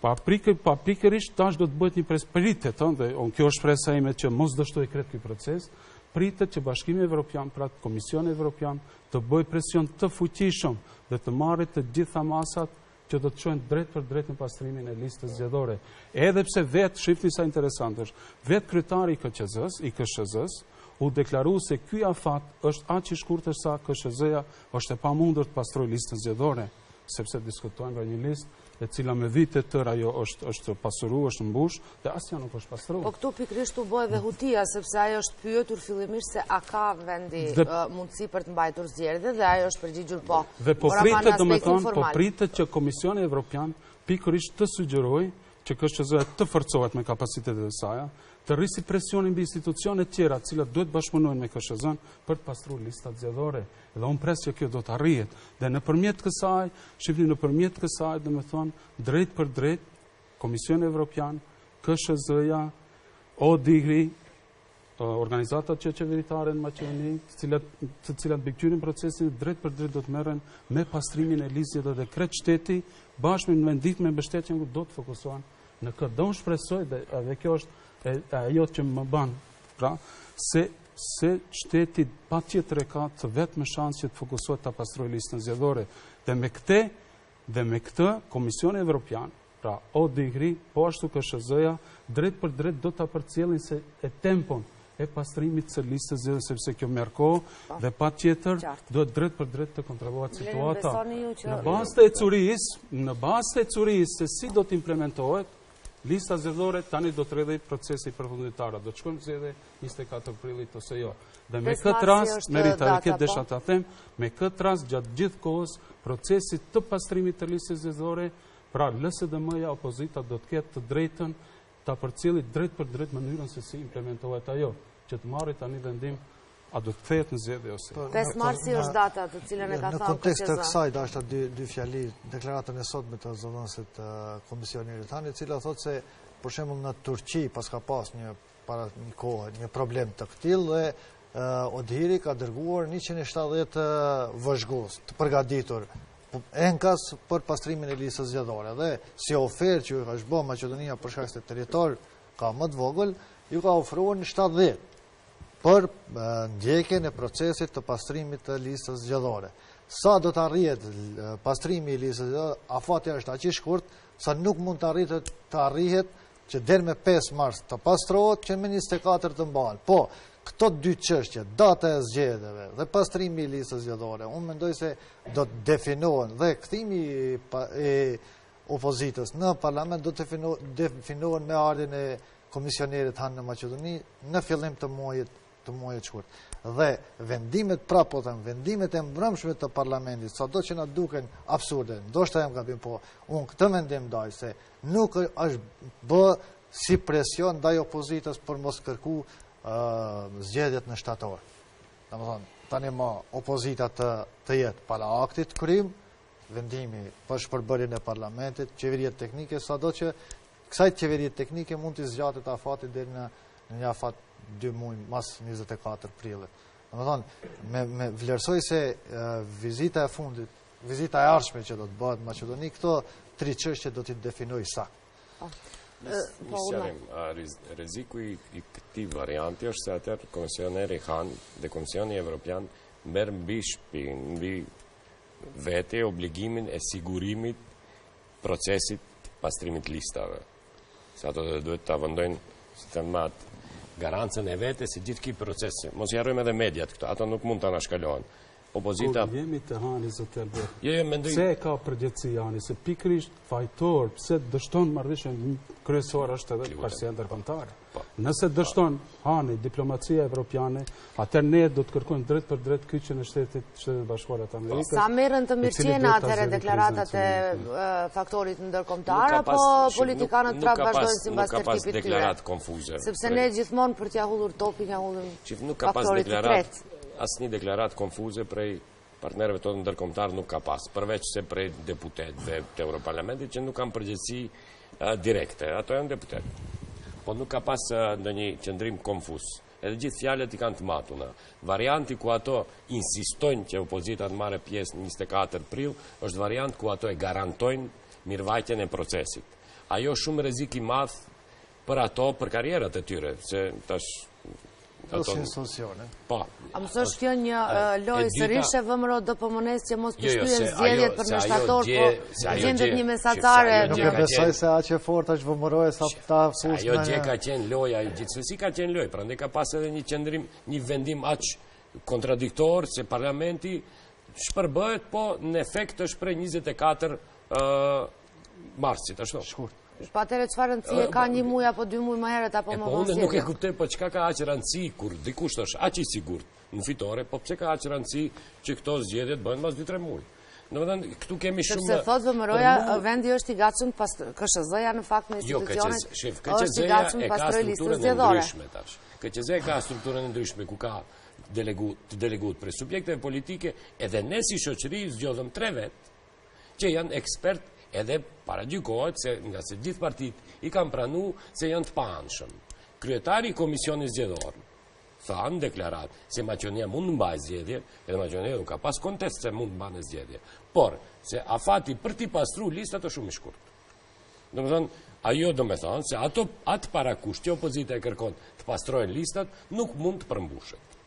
Pra pikë, pra pikërisht tash do të bëhet një pres pritet, ëh, dhe unë kjo është shpresa ime që mos dështojë krejt ky proces, pritet që Bashkimi Evropian, pra Komisioni Evropian, të bëjë presion të fuqishëm dhe të marrë të gjitha masat që do të çojnë drejt për drejt në pastrimin e listës zgjedhore. Edhe pse vetë shifni sa interesant është, vetë kryetari i KQZ-s, i KSHZ-s, u deklaru se ky afat është aq i shkurtër sa KSHZ-ja është e pamundur të pastrojë listën zgjedhore. sepse diskutojmë për një listë e cila me vite tëra ajo është, është pasuru, është mbush, dhe asnjëherë nuk është pastru. Po këtu pikërisht u bë edhe hutia, sepse ajo është pyetur fillimisht se a ka vendi dhe, mundësi për të mbajtur zgjedhje dhe ajo është përgjigjur po. Dhe po pritet, domethënë, po pritet që Komisioni Evropian pikërisht të sugjerojë që KSHZ të forcohet me kapacitetet e saja, të rrisi presionin mbi institucionet tjera, cilat duhet të bashkëpunojnë me KSHZ-në, për të pastru listat zgjedhore. Dhe unë pres që kjo do të arrihet. Dhe nëpërmjet kësaj, shifni nëpërmjet kësaj, domethënë, drejt për drejt, Komisioni Evropian, KSHZ-ja, ODIHR-i, organizatat joqeveritare në Maqedoni, të cilat mbikëqyrin procesin, drejt për drejt do të merren me pastrimin e listës zgjedhore dhe krejt shteti, bashkë me në mendit me mbështetjen, do të fokusohen në këtë. Dhe unë shpresoj, dhe kjo është ajo që më mban, pra, se se shteti patjetër e ka të vetme shans që të fokusohet ta pastrojë listën zgjedhore dhe me këtë dhe me këtë Komisioni Evropian, pra ODIHR-i, po ashtu KSHZ-ja, drejt për drejt do ta përcjellin se e tempon e pastrimit së listës zgjedhore sepse kjo merr kohë po. dhe patjetër duhet drejt për drejt të kontrollohet situata. Në bazë të ecurisë, në bazë të ecurisë se si do të implementohet, Lista zgjedhore tani do të rrjedhë procesi përfundimtar, a do të shkojmë zgjedhje 24 prillit ose jo. Dhe me këtë rast, Merita, dhe këtë desha po. të them, me këtë rast gjatë gjithë kohës procesit të pastrimit të listës zgjedhore, pra LSDM-ja opozita do të ketë të drejtën ta përcjellë drejt për drejt mënyrën se si implementohet ajo, që të marrë tani vendim A do të kthehet në zgjedhje ose? 5 po, marsi është data të cilën e ka thënë Në kontekst të kësaj dashta dy dy fjali deklaratën e sotme të zëdhënësit të komisionerit Han, e cila thotë se për shembull në Turqi paska pas një para një kohë një problem të këtill dhe ODIHR-i ka dërguar 170 vëzhgues të përgatitur enkas për pastrimin e listës zgjedhore dhe si ofertë që i është bo Maqedonisë për shkak se territor ka më të vogël, iu ka ofruar 70 për ndjekjen e procesit të pastrimit të listës zgjedhore. Sa do të arrihet pastrimi i listës zgjedhore, afati është aq i shkurt, sa nuk mund të arrihet të arrihet që deri me 5 mars të pastrohet që me 24 të mbahen. Po, këto dy çështje, data e zgjedhjeve dhe pastrimi i listës zgjedhore, unë mendoj se do të definohen dhe kthimi i opozitës në parlament do të definohen me ardhjen e komisionerit Han në Maqedoni në fillim të muajit të muajit shkurt. Dhe vendimet prapë them, vendimet e mbrëmshme të parlamentit, sado që na duken absurde, ndoshta jam gabim, po unë këtë vendim them se nuk është bë si presion ndaj opozitës për mos kërku zgjedhjet në shtator. Domethënë, tani më opozita të jetë para aktit të kryem, vendimi për shpërbërjen e parlamentit, qeverie teknike, sado që Kësaj qeverie teknike mund t'i zgjatet afati deri në në një afat dy muaj mas 24 prillit. Domethënë, me, me vlerësoj se vizita e fundit, vizita e ardhshme që do të bëhet në Maqedoni, këto tri çështje do t'i definojë sa. Po. Po, rreziku i, i këtij varianti është se atëherë komisioneri Han dhe komisioni evropian merr mbi shpi, mbi vete obligimin e sigurimit procesit të pastrimit të listave. Se ato dhe duhet ta vendojnë, si të matë, garancën e vet se gjithë ky procesi. Mos i harrojmë dhe mediat këto, ato nuk mund të anashkalohen. Opozita... Kur jemi te Hani zoti Ylber, jo, jo, mendoj... se e ka përgjegjësinë, se pikrisht fajtor, pse dështon marrëveshja kryesor është edhe bashkësia ndërkombëtare. Po. Nëse dështon Hani diplomacia evropiane, atëherë ne do të kërkojmë drejtpërdrejt kyçjen e Shtetet Shtetet e Bashkuara po. Amerikës. Sa merren të mirëqena atëherë deklaratat e faktorit ndërkombëtar, apo politikanët prap vazhdojnë simbas terqipit tyre? Nuk ka pas deklarata konfuze. Sepse ne gjithmonë për t'ia hudhur topin, ia hudhim faktorit të tretë. Nuk ka pas deklaratë, asnjë deklaratë konfuze prej partnerëve tonë ndërkombëtarë nuk ka pas, përveçse prej deputetëve të Europarlamentit që nuk kanë përgjegjësi direkte. Ato janë deputetë. Po nuk ka pas ndonjë qëndrim konfuz. Edhe gjithë fjalët i kanë të matuna. Varianti ku ato insistojnë që opozita të marrë pjesë në 24 prill, është variant ku ato e garantojnë mirëvajtjen e procesit. Ajo shumë rrezik i madh Për ato, për karrierat e tyre, se tash... Në si institucione. Po. A mos është kjo një lojë sërish e VMRO-DPMNE-së që mos jo, jo, po shtyhen zgjedhjet për në shtator, po gjendet një mesatare. Nuk e besoj se aq e fortë është VMRO-ja sa ta fusë në... Ajo gje ka qenë lojë, ajo gjithsesi ka qenë lojë, prandaj ka pas edhe një qëndrim, një vendim aq kontradiktor se parlamenti shpërbëhet, po në efekt është prej 24 marsit, ashtu. Shkurt. Po atëherë çfarë rëndësie ka një muj apo dy muj më herët apo më vonë? E po unë nuk e kuptoj, po çka ka aq rëndësi kur dikush është aq i sigurt në fitore, po pse ka aq rëndësi që këto zgjedhje të bëhen mas 2-3 muj? Domethënë, këtu kemi shumë... Sepse thotë VMRO-ja, vendi është i gatshëm pas KSHZ-ja në fakt në jo, institucionet, është i gatshëm pas të listës zgjedhore. KQZ-ja e ka strukturën e ndryshme, ku ka të delegut prej subjekteve politike, edhe ne si shoqëri zgjodhëm tre vetë, që janë ekspertë edhe paragjykohet se ngase gjithë partitë i kanë pranu se janë të paanshëm. Kryetari i Komisionit Zgjedhor tha në deklaratë se Maqonia mund të mbajë zgjedhje, edhe Maqonia nuk ka pas kontest se mund të mbajë zgjedhje, por se afati për t'i pastru listat është shumë i shkurt. Domethënë, ajo domethënë se ato atë parakusht që opozita e kërkon të pastrohen listat, nuk mund të përmbushet.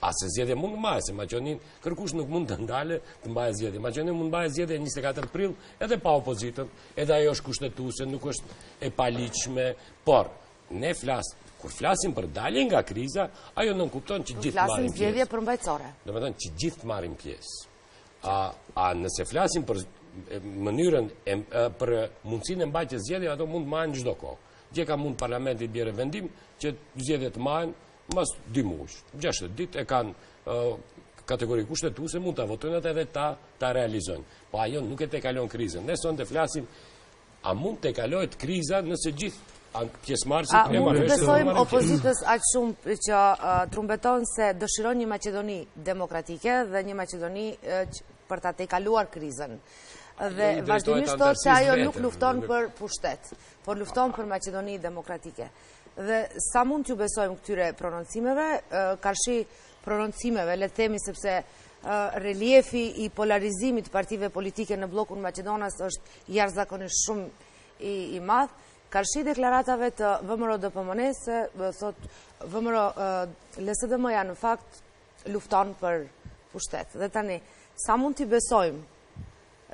A se zgjedhje mund të mbahen, se Maqoninë kërkush nuk mund ta ndalë të mbajë zgjedhje. Maqonia mund të mbajë zgjedhje 24 prill edhe pa opozitën, edhe ajo është kushtetuse, nuk është e paligjshme, por ne flasë, kur flasim për dalje nga kriza, ajo nënkupton që gjithë marrin pjesë. Flasim zgjedhje përmbajtësore. Domethënë që gjithë marrin pjesë. A nëse flasim për mënyrën, për mundësinë e mbajtjes së zgjedhjeve, ato mund të mbahen çdo kohë. Çka, mund parlamenti të bjerë vendim që zgjedhjet të mbahen, Mas dy mujsh, 60 ditë e kanë kategori kushtetuse mund ta votojnë atë edhe ta, ta realizojnë. Po ajo nuk e tejkalon krizën. Ne sonte flasim, a mund të tejkalohet kriza nëse gjithë pjesëmarrësit... A mund t'i besojmë opozitës aq shumë që trumbeton se dëshiron një Maqedoni demokratike dhe një Maqedoni për ta tejkaluar krizën. Dhe vazhdimisht thotë që ajo nuk lufton për pushtet, por lufton për Maqedoni demokratike. Dhe sa mund t'ju besojmë këtyre prononcimeve, karshi prononcimeve, le të themi sepse relievi i polarizimit të partive politike në bllokun maqedonas është jashtëzakonisht shumë i madh, karshi deklaratave të VMRO-DPMNE-së, thotë VMRO, LSDM-ja në fakt lufton për pushtet. Dhe tani, sa mund t'i besojmë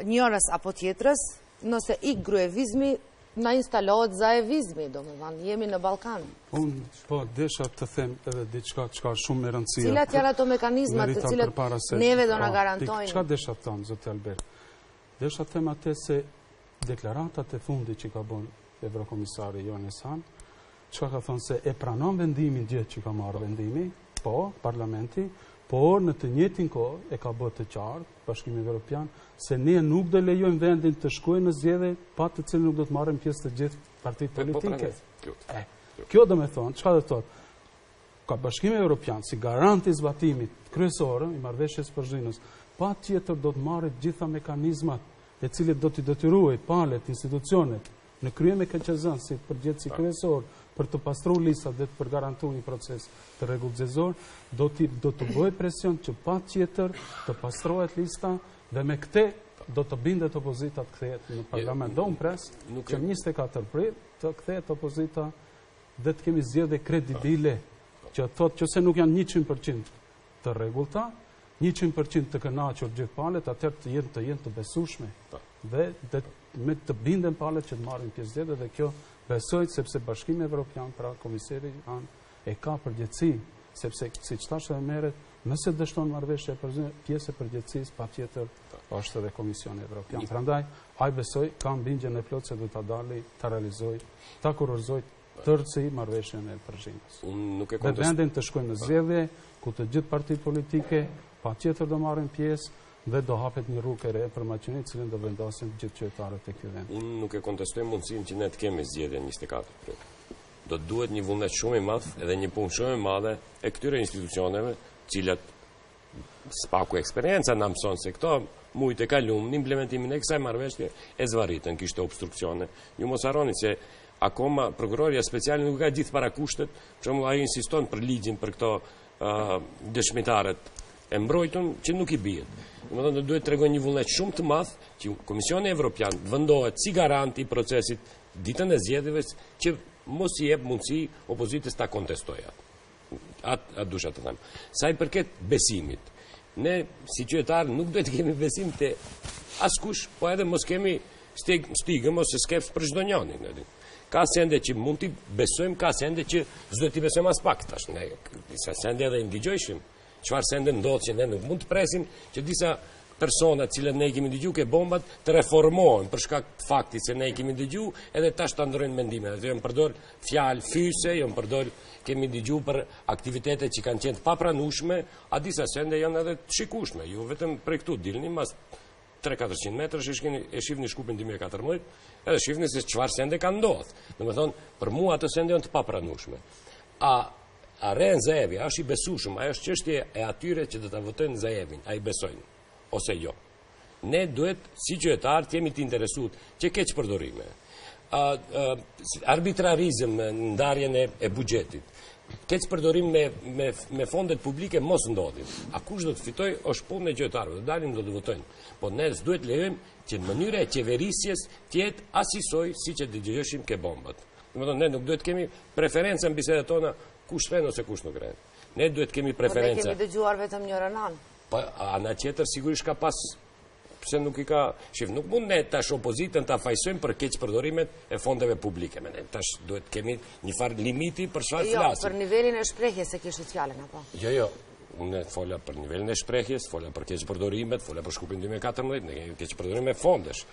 njërës apo tjetrës, nëse ik gruevizmi, na instalohet zaevizmi, domethanë, jemi në Ballkan. Unë, po, desha të them edhe diçka, çka shumë me rëndësi. Cilat janë ato mekanizmat të cilat neve do na, po, garantojnë? Çka desha të them, zoti Albert? Desha të them atë se deklaratat e fundit që i ka bon Evrokomisari Johannes Han, çka ka thonë se e pranon vendimin dje që ka marrë vendimi, po, parlamenti, por në të njëjtën kohë e ka bërë të qartë, Bashkimi Evropian, se ne nuk do lejojmë vendin të shkojë në zgjedhje pa të cilën nuk do të marrin pjesë të gjithë partitë po, po, politike. Eh, kjo domethonë, çka do të thotë, që Bashkimi Evropian si garant i zbatimit kryesor, i marrëveshjes Përzhinës, patjetër do të marrë gjitha mekanizmat të cilat do t'i detyrojë palët, institucionet, në krye me KQZ-në si përgjegjësi, po, kryesor për të pastru listat dhe të për garantu një proces të rregullt zgjedhor, do të bëjë presion që patjetër të pastrohet lista dhe me këtë do të bindet opozita të kthehet në parlament. Dhe unë pres që 24 prill të kthehet opozita dhe të kemi zgjedhje kredibile që thotë që se nuk janë 100% të rregullta, 100% të kënaqur gjithë palët, atëherë të jenë të jenë të besueshme po. dhe dhe me të binden palët që të marrin pjesë në zgjedhje dhe kjo besoj sepse Bashkimi Evropian pra komisari Han e ka përgjegjësi sepse siç thashë edhe më herët, nëse dështon marrëveshja e Përzhinës, pjesë e përgjegjësisë patjetër është edhe Komisioni Evropian. Prandaj ai besoj kam bindjen e plotë se do t'ia dalë, ta realizojë, ta kurorëzojë tërësi marrëveshjen e Përzhinës. Dhe vendi të shkojë në zgjedhje, ku të gjithë partitë politike, patjetër do marrin pjesë, dhe do hapet një rrugë e re për Maqedoninë të cilën do vendosin të gjithë qytetarët e këtij vendi. Unë nuk e kontestoj mundësinë që ne të kemi zgjedhje 24 prill. Do të duhet një vullnet shumë i madh edhe një punë shumë i madhe e këtyre institucioneve, të cilat S'paku eksperienca na mëson se këto mujt e kalum në implementimin e kësaj marrëveshje e zvarritën, kishte obstruksione. Ju mos harroni se akoma prokuroria speciale nuk ka gjithë parakushtet, për shembull ai insiston për ligjin për këto dëshmitarët e mbrojtun që nuk i bihet. Domethënë do duhet të tregojë një vullnet shumë të madh që Komisioni Evropian të vendohet si garant i procesit ditën e zgjedhjeve që mos t'i jep mundësi opozitës ta kontestojë. atë at dusha të them. Sa i përket besimit, ne si qytetarë nuk duhet të kemi besim te askush, po edhe mos kemi stig, stigëm ose skepsë për çdo njënin. Ka sende që mund t'i besojmë, ka sende që s'duhet t'i besojmë aspak. Tash, ne disa sende edhe i ndigjojshim, Çfarë sende ndodh që ne nuk mund të presim që disa persona të cilët ne i kemi dëgju ke bombat të reformohen për shkak të faktit se ne i kemi dëgju edhe tash të ndrojnë mendime. Dhe janë përdor fjalë fyese, janë përdor kemi dëgju për aktivitetet që kanë qenë të papranushme, a disa sende janë edhe të shikushme. Ju vetëm prej këtu dilni mas 3-400 metrë shkoni e shifni Shkupin 2014, edhe shifni se çfarë sende kanë ndodhë. Domethënë, për mua ato sende janë të papranushme. A rren Zaevi, a është i besueshëm, a është çështje e atyre që do ta votojnë Zaevin, a i besojnë ose jo. Ne duhet si qytetarë të jemi të interesuar që keqpërdorime. A, a, arbitrarizëm në ndarjen e, e buxhetit. Keqpërdorim me, me, me fondet publike mos ndodhin. A kush do të fitojë është punë e qytetarëve, do dalin do të votojnë. Po ne s'duhet t'lejojmë që mënyra e qeverisjes të jetë asisoj siç e dëgjojshim ke bombat. Domethënë, ne nuk duhet kemi preferenca në bisedet tona, kush rrenë ose kush nuk rrenë. Ne duhet kemi preferenca. Po ne kemi dëgjuar vetëm njërën anë. Po, ana tjetër, sigurisht ka pas, pse nuk i ka, shif, nuk mund ne tash opozitën ta fajsojmë për keqpërdorimet e fondeve publike, me ne tash duhet kemi një farë limiti për çfarë jo, flasim. Jo, për nivelin e shprehjes e kishte fjalën, apo? Jo, jo, unë s'fola për nivelin e shprehjes, fola për keqpërdorimet, fola për Shkupin 2014, ne kemi keqpërdorime fondesh.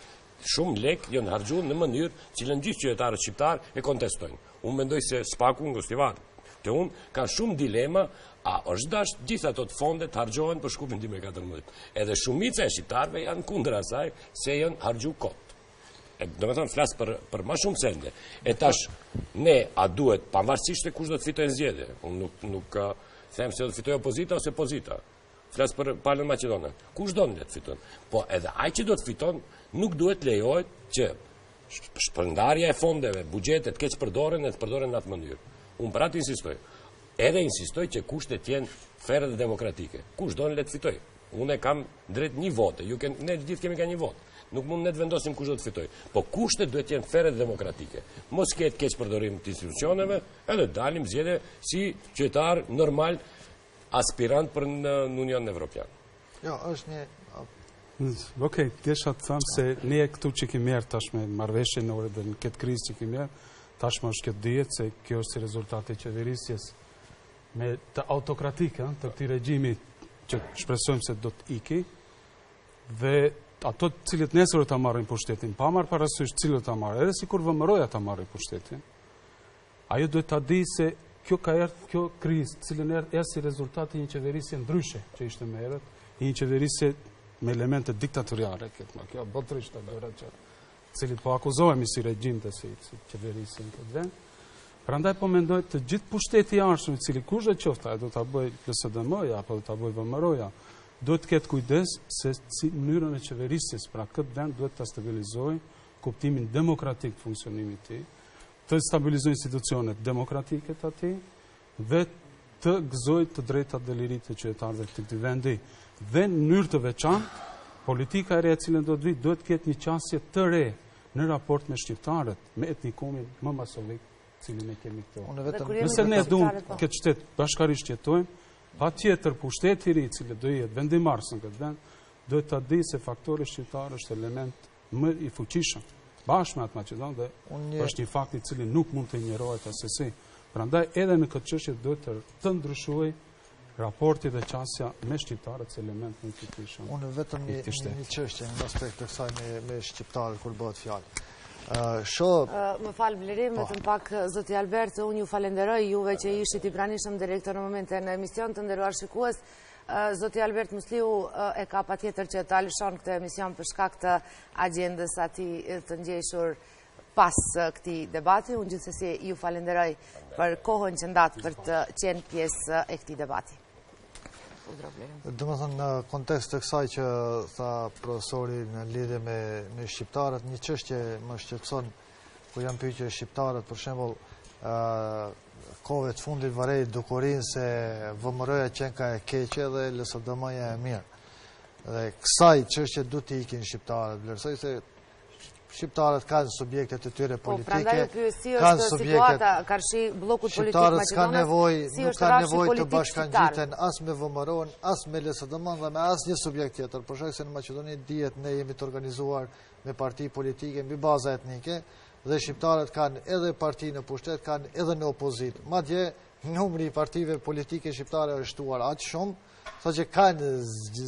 Shumë lekë janë harxhu në mënyrë cilën gjithë qytetarët shqiptarë e kontestojnë. Unë mendoj se së paku në Gostivar të unë ka shumë dilema a është dasht gjitha ato fonde t'harxhohen për Shkupin 2014. Edhe shumica e shqiptarëve janë kundër asaj se janë harxhu kot. Domethënë flas për, për ma shumë sende. E tash, ne a duhet, pavarësisht se kush do të fitojë në zgjedhje. Unë nuk, nuk them se do të fitojë opozita ose pozita. Flas për palën maqedone. Kush do të fiton? Po edhe ai që do të fiton nuk duhet t'lejohet që shpërndarja e fondeve, buxhetet t'keqpërdoren e të përdoren në atë mënyrë. Unë për atë insistoj. Edhe insistoj që kushtet të jenë fer dhe demokratike. Kush do të fitojë? Unë kam drejtë një vote. Ju kanë ne të gjithë kemi ka një votë. Nuk mund ne të vendosim kush do të fitojë. Po kushtet duhet të jenë fer dhe demokratike. Mos ketë keqpërdorim të institucioneve, edhe dalim n'zgjedhje si qytetarë normal Aspirant për në Unionin Evropian. Jo, është një... Ok, desha të them se ne këtu që kemi mrri tashme marrëveshje në orë dhe në këtë krizë që kemi mrri, tashme është këtë dhjetë se kjo është si rezultat i qeverisjes me të autokratike, eh, të këtij regjimi që shpresojmë se do të ikë, dhe ato cilët nesër të marrin pushtetin, pa marrë parasysh cilët të marrë, edhe sikur VMRO-ja të marrin pushtetin, Ajo duhet ta dijë se kjo ka erdhë, kjo krizë, të cilën erdhë, erdhë si rezultat i një qeverisje ndryshe që ishte më herët, i një qeverisje me elemente diktatoriale, këtë më kjo, botërisht të dërët që cili po akuzohemi si regjim dhe si, si qeverisje në këtë vend. Prandaj po mendoj të gjithë pushteti i ardhshëm i cili kushdo qoftë, a do ta bëjë LSDM-ja, apo do ta bëjë VMRO-ja, do të ketë kujdes se si mënyrën e qeverisjes, pra këtë vend duhet të stabilizojë kuptimin demokratik të funksionimit të tij, të stabilizojë institucionet demokratike të tij dhe të gëzojë të drejtat dhe liritë e qytetarëve të këtij vendi. Dhe në mënyrë të veçantë, politika e re e cila do të vijë duhet të ketë një qasje të re në raport me shqiptarët, me etnikumin më masovik cilin e kemi këtu. Nëse ne dumë në këtë shtet bashkërisht të jetojmë, patjetër pushteti i ri i cili do jetë vendimmarrës në këtë vend, duhet ta dijë se faktori shqiptar është element më i fuqishëm, bashkë me atë maqedon dhe është një fakt i cili nuk mund të injorohet asesi. Prandaj edhe në këtë çështje duhet të ndryshohet raporti dhe qasja me shqiptarët si element më i fuqishëm. Unë vetëm një çështje në aspekt të kësaj me shqiptarët kur bëhet fjalë. Më fal Blerim, po, vetëm pak, Zoti Albert, unë ju falënderoj juve që ishit i pranishëm deri në këto momente në emision, të nderuar shikues, Zoti Albert Musliu e ka patjetër që ta lëshon këtë emision për shkak të agjendës së tij të ngjeshur pas këtij debati. Unë gjithsesi ju falënderoj për kohën që ndatë për të qenë pjesë e këtij debati. Domethënë në kontekst të kësaj që tha profesori në lidhje me shqiptarët, një çështje më shqetëson kur janë në pyetje shqiptarët, për shembull, kohëve të fundit vërej dukurinë se VMRO-ja qenka e keqe dhe LSDM-ja e mirë. Dhe kësaj çështje duhet t'i ikin shqiptarët, vlerësoj se shqiptarët kanë subjektet e tyre po, politike, kanë subjekte... Po, prandaj si është situata karshi blokut politik? Shqiptarët s'kanë nevojë, nuk kanë nevojë të bashkëngjiten as me VMRO-në, as me LSDM-në dhe me asnjë subjekt tjetër, për shkak se në Maqedoni dihet ne jemi të organizuar me parti politike mbi baza etnike, dhe shqiptarët kanë edhe parti në pushtet, kanë edhe në opozitë. Madje, numri i partive politike shqiptare është shtuar aq shumë, saqë kanë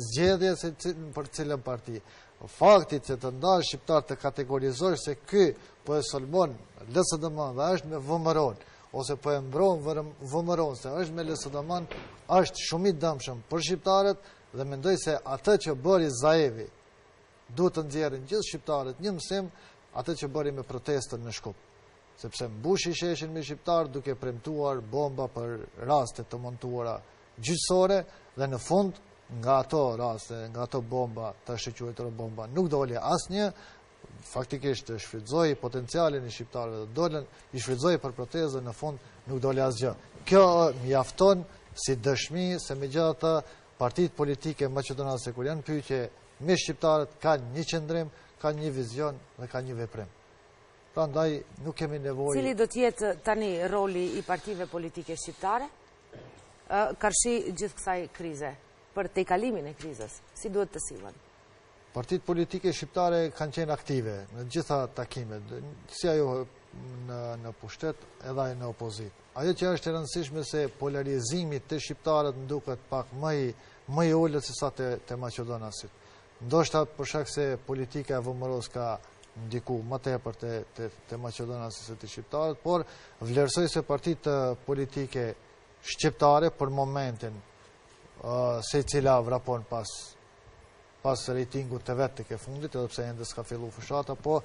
zgjedhje se për cilën parti. Fakti që të ndahen shqiptarët, të kategorizohen se ky pse po e sulmon LSDM-në dhe është me VMRO-në, ose pse po e mbron VMRO-në se është me LSDM-në, është shumë i dëmshëm për shqiptarët dhe mendoj se atë që bëri Zaevi, Duhet të nxjerrin gjithë shqiptarët një mësim, atë që bëri me protestën në Shkup. Sepse mbushi sheshin me shqiptarë duke premtuar bomba për raste të montuara gjyqësore dhe në fund nga ato raste, nga ato bomba, të ashtuquajtura bomba, nuk doli asnjë, faktikisht e shfrytëzoi potencialin e shqiptarëve dhe dolën, i shfrytëzoi për protestë dhe në fund nuk doli asgjë. Kjo mjafton si dëshmi se megjithatë partitë politike maqedonase, kur janë pytje Me shqiptarët kanë një qëndrim, kanë një vizion dhe kanë një veprim. Prandaj nuk kemi nevojë... Cili do të jetë tani roli i partive politike shqiptare? Karshi gjithë kësaj krize, për tejkalimin e krizës, si duhet të sillen? Partitë politike shqiptare kanë qenë aktive në të gjitha takimet, si ajo në pushtet edhe ajo në opozitë. Ajo që është e rëndësishme se polarizimi te shqiptarët më duket pak më më i ulët se sa te, te maqedonasit. Ndoshta për shkak se politika e VMRO-së ka ndiku më tepër te, te, te maqedonasit se te shqiptarët, por vlerësoj se partitë politike shqiptare për momentin secila vrapon pas pas rejtingut të vet tek e fundit, edhe pse ende s'ka fillu fushata, po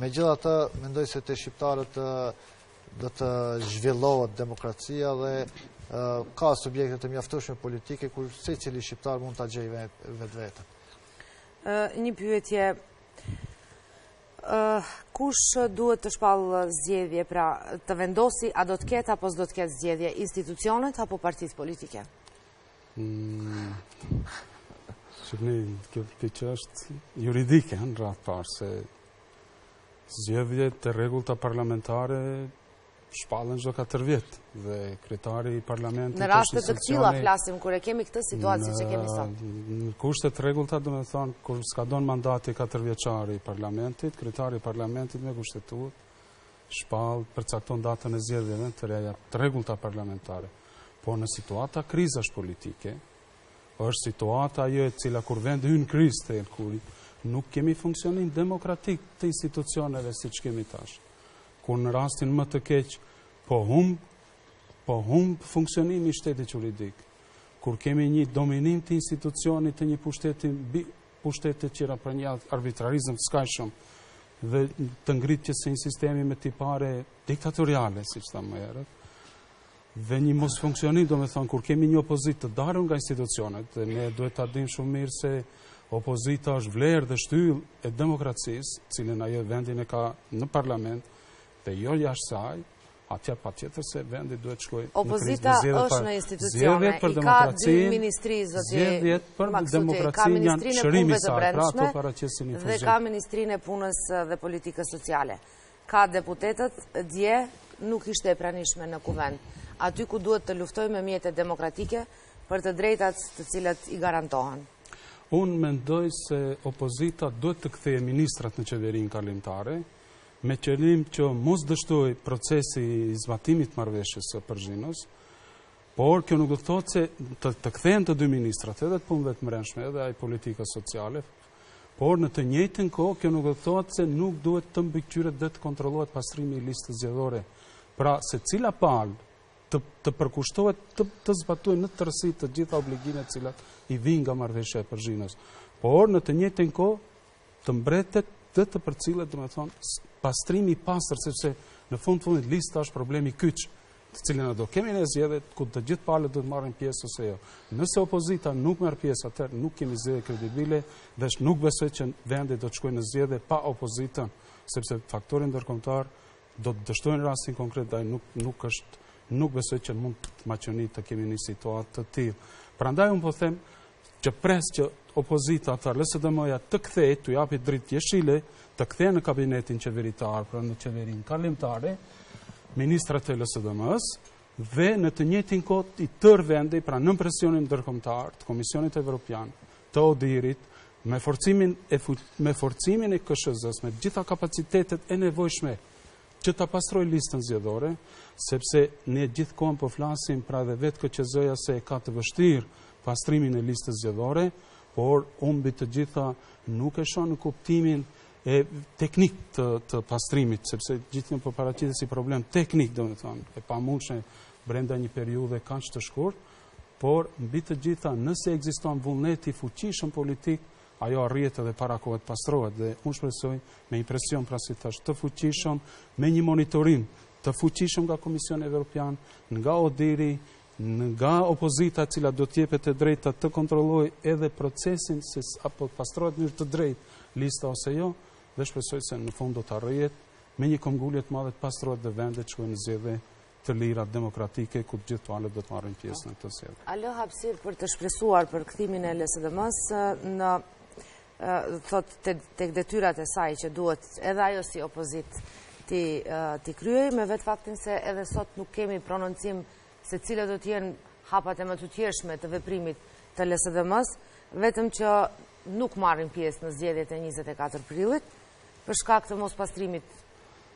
megjithatë mendoj se te shqiptarët do të zhvillohet demokracia dhe ka subjekte të mjaftushme politike, ku secili shqiptar mund ta gjejë vetveten. Një pyetje, kush duhet të shpallë zgjedhje, pra të vendosi a do të ketë apo s'do të ketë zgjedhje, institucionet apo partitë politike? Mm, Shikoni, kjo çështje është juridike në radhë të parë, se zgjedhjet e rregullta parlamentare shpallen çdo katër vjet dhe kryetari i parlamentit... Në raste të këtilla flasim, kur e kemi këtë situatë që kemi sot? Në kushte të rregullta domethënë, kur skadon mandati katërvjeçar i parlamentit, kryetari i parlamentit me kushtetutë, shpall, përcakton datën e zgjedhjeve të reja të rregullta parlamentare. Por në situata krizash politike, është situata ajo e cila kur vendi hyn në krizë të thellë, kur nuk kemi funksionim demokratik të institucioneve siç kemi tash. Kur në rastin më të keq, po humb, po humb funksionimi i shtetit juridik. Kur kemi një dominim të institucionit të një pushteti mbi pushtetet e tjera për një arbitrarizëm të skajshëm dhe të ngritjes së një sistemi me tipare diktatoriale, siç thamë më herët, dhe një mosfunksionim, domethënë, kur kemi një opozitë të dalur nga institucionet, dhe ne duhet ta dimë shumë mirë se opozita është vlerë dhe shtyllë e demokracisë, e cila ajo vendin e ka në parlament, dhe jo jashtë saj, Atëherë patjetër se vendi duhet të shkojë në krizë. Opozita është në institucione, i ka dy ministri, zoti Maksuti, ka ministrinë e punëve të brendshme dhe ka ministrinë e punës dhe politikës sociale. Ka deputetët, dje nuk ishte e pranishme në kuvend. Aty ku duhet të luftojë me mjetet demokratike për të drejtat të cilat i garantohen. Unë mendoj se opozita duhet t'i kthejë ministrat në qeverinë kalimtare, Me qëllim që mos dështojë procesi i zbatimit të marrëveshjes së Përzhinës, por kjo nuk do të thotë se të kthehen të dy ministrat edhe të punëve të mbrendshme edhe ai i politikës sociale, por në të njëjtën kohë, kjo nuk do të thotë se nuk duhet të mbikëqyret dhe të kontrollohet pastrimi i listës zgjedhore. Pra, secila palë të përkushtohet të zbatojë në tërësi të gjitha obligimet të cilat i vijnë nga marrëveshja e Përzhinës. Por, në të njëjtën kohë, të mbretet dhe të përcillet, domethënë, pastrimi i pastër sepse në fund të fundit lista është problemi kyç, të cilin ne do kemi në zgjedhje ku të gjithë palët do të marrin pjesë ose jo. Nëse opozita nuk merr pjesë, atëherë nuk kemi zgjedhje kredibile dhe nuk besoj që vendi do të shkojë në zgjedhje pa opozitën, sepse faktori ndërkombëtar do të dështojë në rastin konkret, dhe nuk, nuk është, nuk besoj që mund të maqëni të kemi një situatë të tillë. Prandaj unë po them, që pres që opozita, pra LSDM-ja të kthejë, të japë dritë jeshile, të kthejë në kabinetin qeveritar, pra në qeverinë kalimtare, ministrat e LSDM-së, dhe në të njëjtën kohë i tërë vendi, pra nën presionin ndërkombëtar, të Komisionit Evropian, të ODIHR-it, me forcimin e, me forcimin e KSHZ-së, me të gjitha kapacitetet e nevojshme që ta pastrojë listën zgjedhore, sepse ne gjithë kohën po flasim pra dhe vetë KSHZ-ja se e ka të vështirë pastrimin e listës zgjedhore, por unë mbi të gjitha nuk e shoh në kuptimin teknik të, të pastrimit, sepse gjithnjë po paraqitet si problem teknik, domethënë, e pamundshme brenda një periudhe kaq të shkurtër, por mbi të gjitha nëse ekziston vullnet i fuqishëm politik, Ajo arrihet edhe para kohe të pastrohet dhe unë shpresoj me një presion pra si thashë të fuqishëm, me një monitorim të fuqishëm nga Komisioni Evropian, nga ODIHR-i, nga opozita e cila do t'i jepet e drejta të kontrollojë edhe procesin se a po pastrohet në mënyrë të drejtë lista ose jo dhe shpresoj se në fund do të arrihet me një këmbëngulje të madhe të pastrohet dhe vendi të shkojë në zgjedhje të lira, demokratike, ku të gjithë palët do të marrin pjesë në këto zgjedhje. A lë hapësirë për të shpresuar për kthimin e LSDM-së në thot tek detyrat e saj që duhet edhe ajo si opozitë t'i kryejë, me vetë faktin se edhe sot nuk kemi prononcim se cilët do të jenë hapat e mëtutjeshme të veprimit të LSDM-së, vetëm që nuk marrin pjesë në zgjedhjet e 24 prillit, për shkak të mospastrimit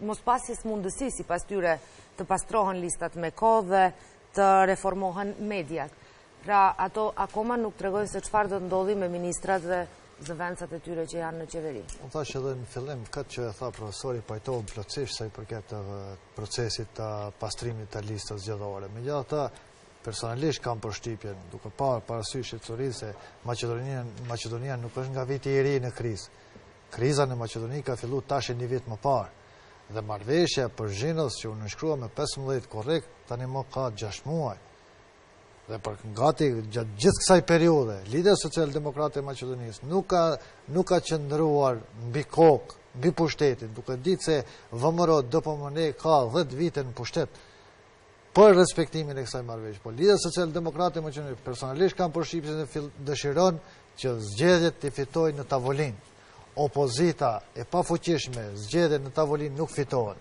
mos pasjes mundësi sipas tyre të pastrohen listat me kohë dhe të reformohen mediat. Pra ato akoma nuk tregojnë se çfarë do të ndodhë me ministrat dhe zëvendësat e tyre që janë në qeveri. Unë thashë edhe në fillim, këtë që e tha profesori pajtohem plotësisht sa i përket procesit të pastrimit të listës zgjedhore. Megjithatë, personalisht kam përshtypjen, duke parë parasysh ecurinë se Maqedonia nuk është nga viti i ri në krizë. Kriza në Maqedoni ka fillu tash e një vit më parë dhe marrëveshja e Përzhinës që u nënshkrua me pesëmbëdhjetë korrik tanimë ka gjashtë muaj. Dhe për gati gjatë gjithë kësaj periudhe, Lidhja Socialdemokrate e Maqedonisë nuk ka nuk ka qëndruar mbi kokë, mbi pushtetin, duke ditë se VMRO DPMNE ka 10 vite në pushtet për respektimin e kësaj marrëveshje. Po Lidhja Socialdemokrate e Maqedonisë personalisht kam përshtypjen se dëshiron që zgjedhjet t'i fitojë në tavolinë. Opozita e pafuqishme, zgjedhjet në tavolinë nuk fitohen.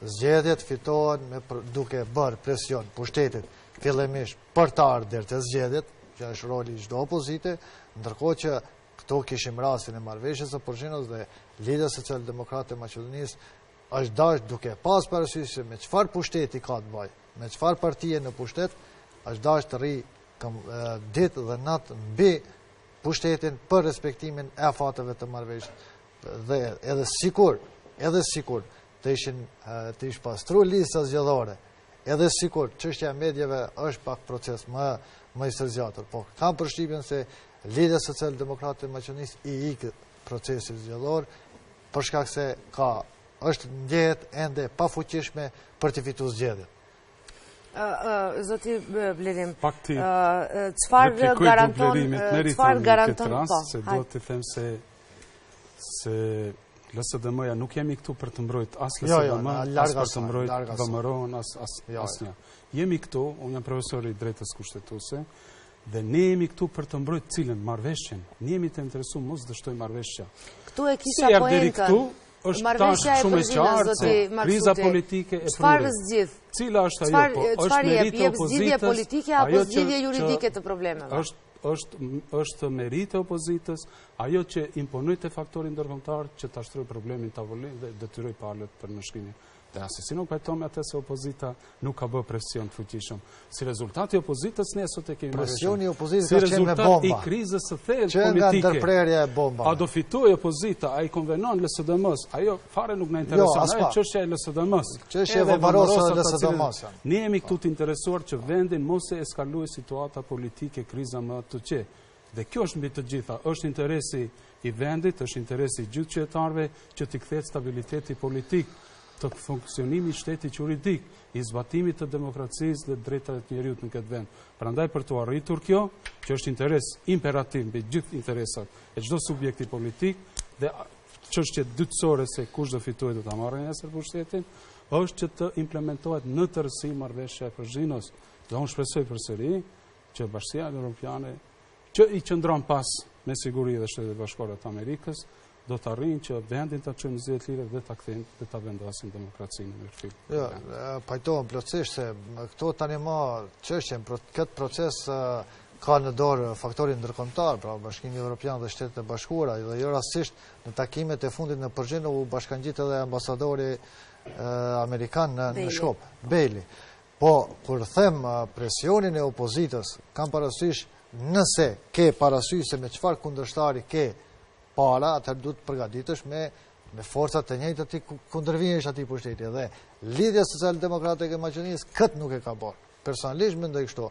Zgjedhjet fitohen me duke bërë presion pushtetit fillimisht për të ardhur deri te zgjedhjet, që është roli i çdo opozite, ndërkohë që këtu kishim rastin e marrëveshjes së Përzhinës dhe Lidhja Socialdemokrate e Maqedonisë Është dashtë duke pasë parasysh se me çfarë pushteti ka të bëjë, me çfarë partie në pushtet, është dashtë të rrijë ditë dhe natë mbi pushtetin për respektimin e afateve të marrëveshjes. Dhe edhe sikur, edhe sikur, të ishin të ish pastru lista zgjedhore, edhe sikur çështja e medieve është pak proces më më i stërzgjatur, po kam përshtypjen se Lidhja Socialdemokrate e Maqedonisë i ik procesit zgjedhor për shkak se ka është ndjehet ende e pafuqishme për t'i fitu zgjedhjet. Zoti Blerim, çfarë garanton... Çfarë garanton... Po, se do të them se LSDM-ja, ne nuk jemi këtu për të mbrojt as LSDM, as për të mbrojt VMRO-n, asnjë. Jemi këtu, unë jam profesor i drejtës kushtetuse, Dhe ne jemi këtu për të mbrojt cilën, marrëveshjen. Ne jemi të interesu mos dështojë marrëveshja. Këtu e kisha poentën. Marrëveshja e Përzhinës, zoti Maksuti. Çfarë zgjidh? Cila është ajo? Po, është meritë e opozitës. politike apo zgjidhje juridike të problemeve? është meritë e opozitës, ajo që imponoi te faktori ndërkombëtar që ta shtrojë problemin në tavolinë dhe detyroi palët për nënshkrimin. Dhe assesi nuk pajtohem me atë se opozita nuk ka bërë presion të fuqishëm. Si rezultat i opozitës ne sot e kemi marrëveshjen. Presioni i opozitës ka qenë me bomba. Si rezultat i krizës së thellë politike. Që nga ndërprerja e bombave. A do fitojë opozita, a i konvenon LSDM-së. Ajo fare nuk na intereson, ajo është çështja e LSDM-së. Çështja e VMRO-së e LSDM-së. Ne jemi këtu të interesuar që në vend mos eskalojë situata politike kriza më tutje. Dhe kjo është mbi të gjitha, është interesi i vendit, është interesi i gjithë qytetarëve që t'i kthehet stabiliteti politik, të funksionimi i shtetit juridik, i zbatimit të demokracisë dhe të drejtave të njeriut në këtë vend. Prandaj për t'u arritur kjo, që është interes imperativ mbi gjithë interesat e çdo subjekti politik dhe çështje dytësore se kush do fitojë do ta marrë nesër pushtetin, është që të implementohet në tërësi marrëveshja e Përzhinës. Dhe unë shpresoj përsëri që Bashkësia Evropiane, që i qëndron pas me siguri dhe Shtetet e Bashkuara të Amerikës, do të arrinë që vendin ta çojnë në zgjedhje të lira dhe të kthejnë dhe të vendosin demokracinë e mirëfilltë. Jo, pajtohem plotësisht se këtë tanimë çështjen, këtë proces e ka në dorë faktori ndërkombëtar, pra Bashkimi Evropian dhe Shtetet e Bashkuara, dhe jo rastësisht në takimet e fundit në Përzhinë u bashkëngjit edhe ambasadori amerikan në Shkup, Bejli. Po, kur them presionin e opozitës, kam parasysh nëse ke parasysh se me çfarë kundërshtari ke para, atëherë duhet të përgatitesh me me forca të njëjta t'i kundërvihesh atij pushteti dhe Lidhja Socialdemokratike e Maqedonisë këtë nuk e ka bërë. Personalisht mendoj kështu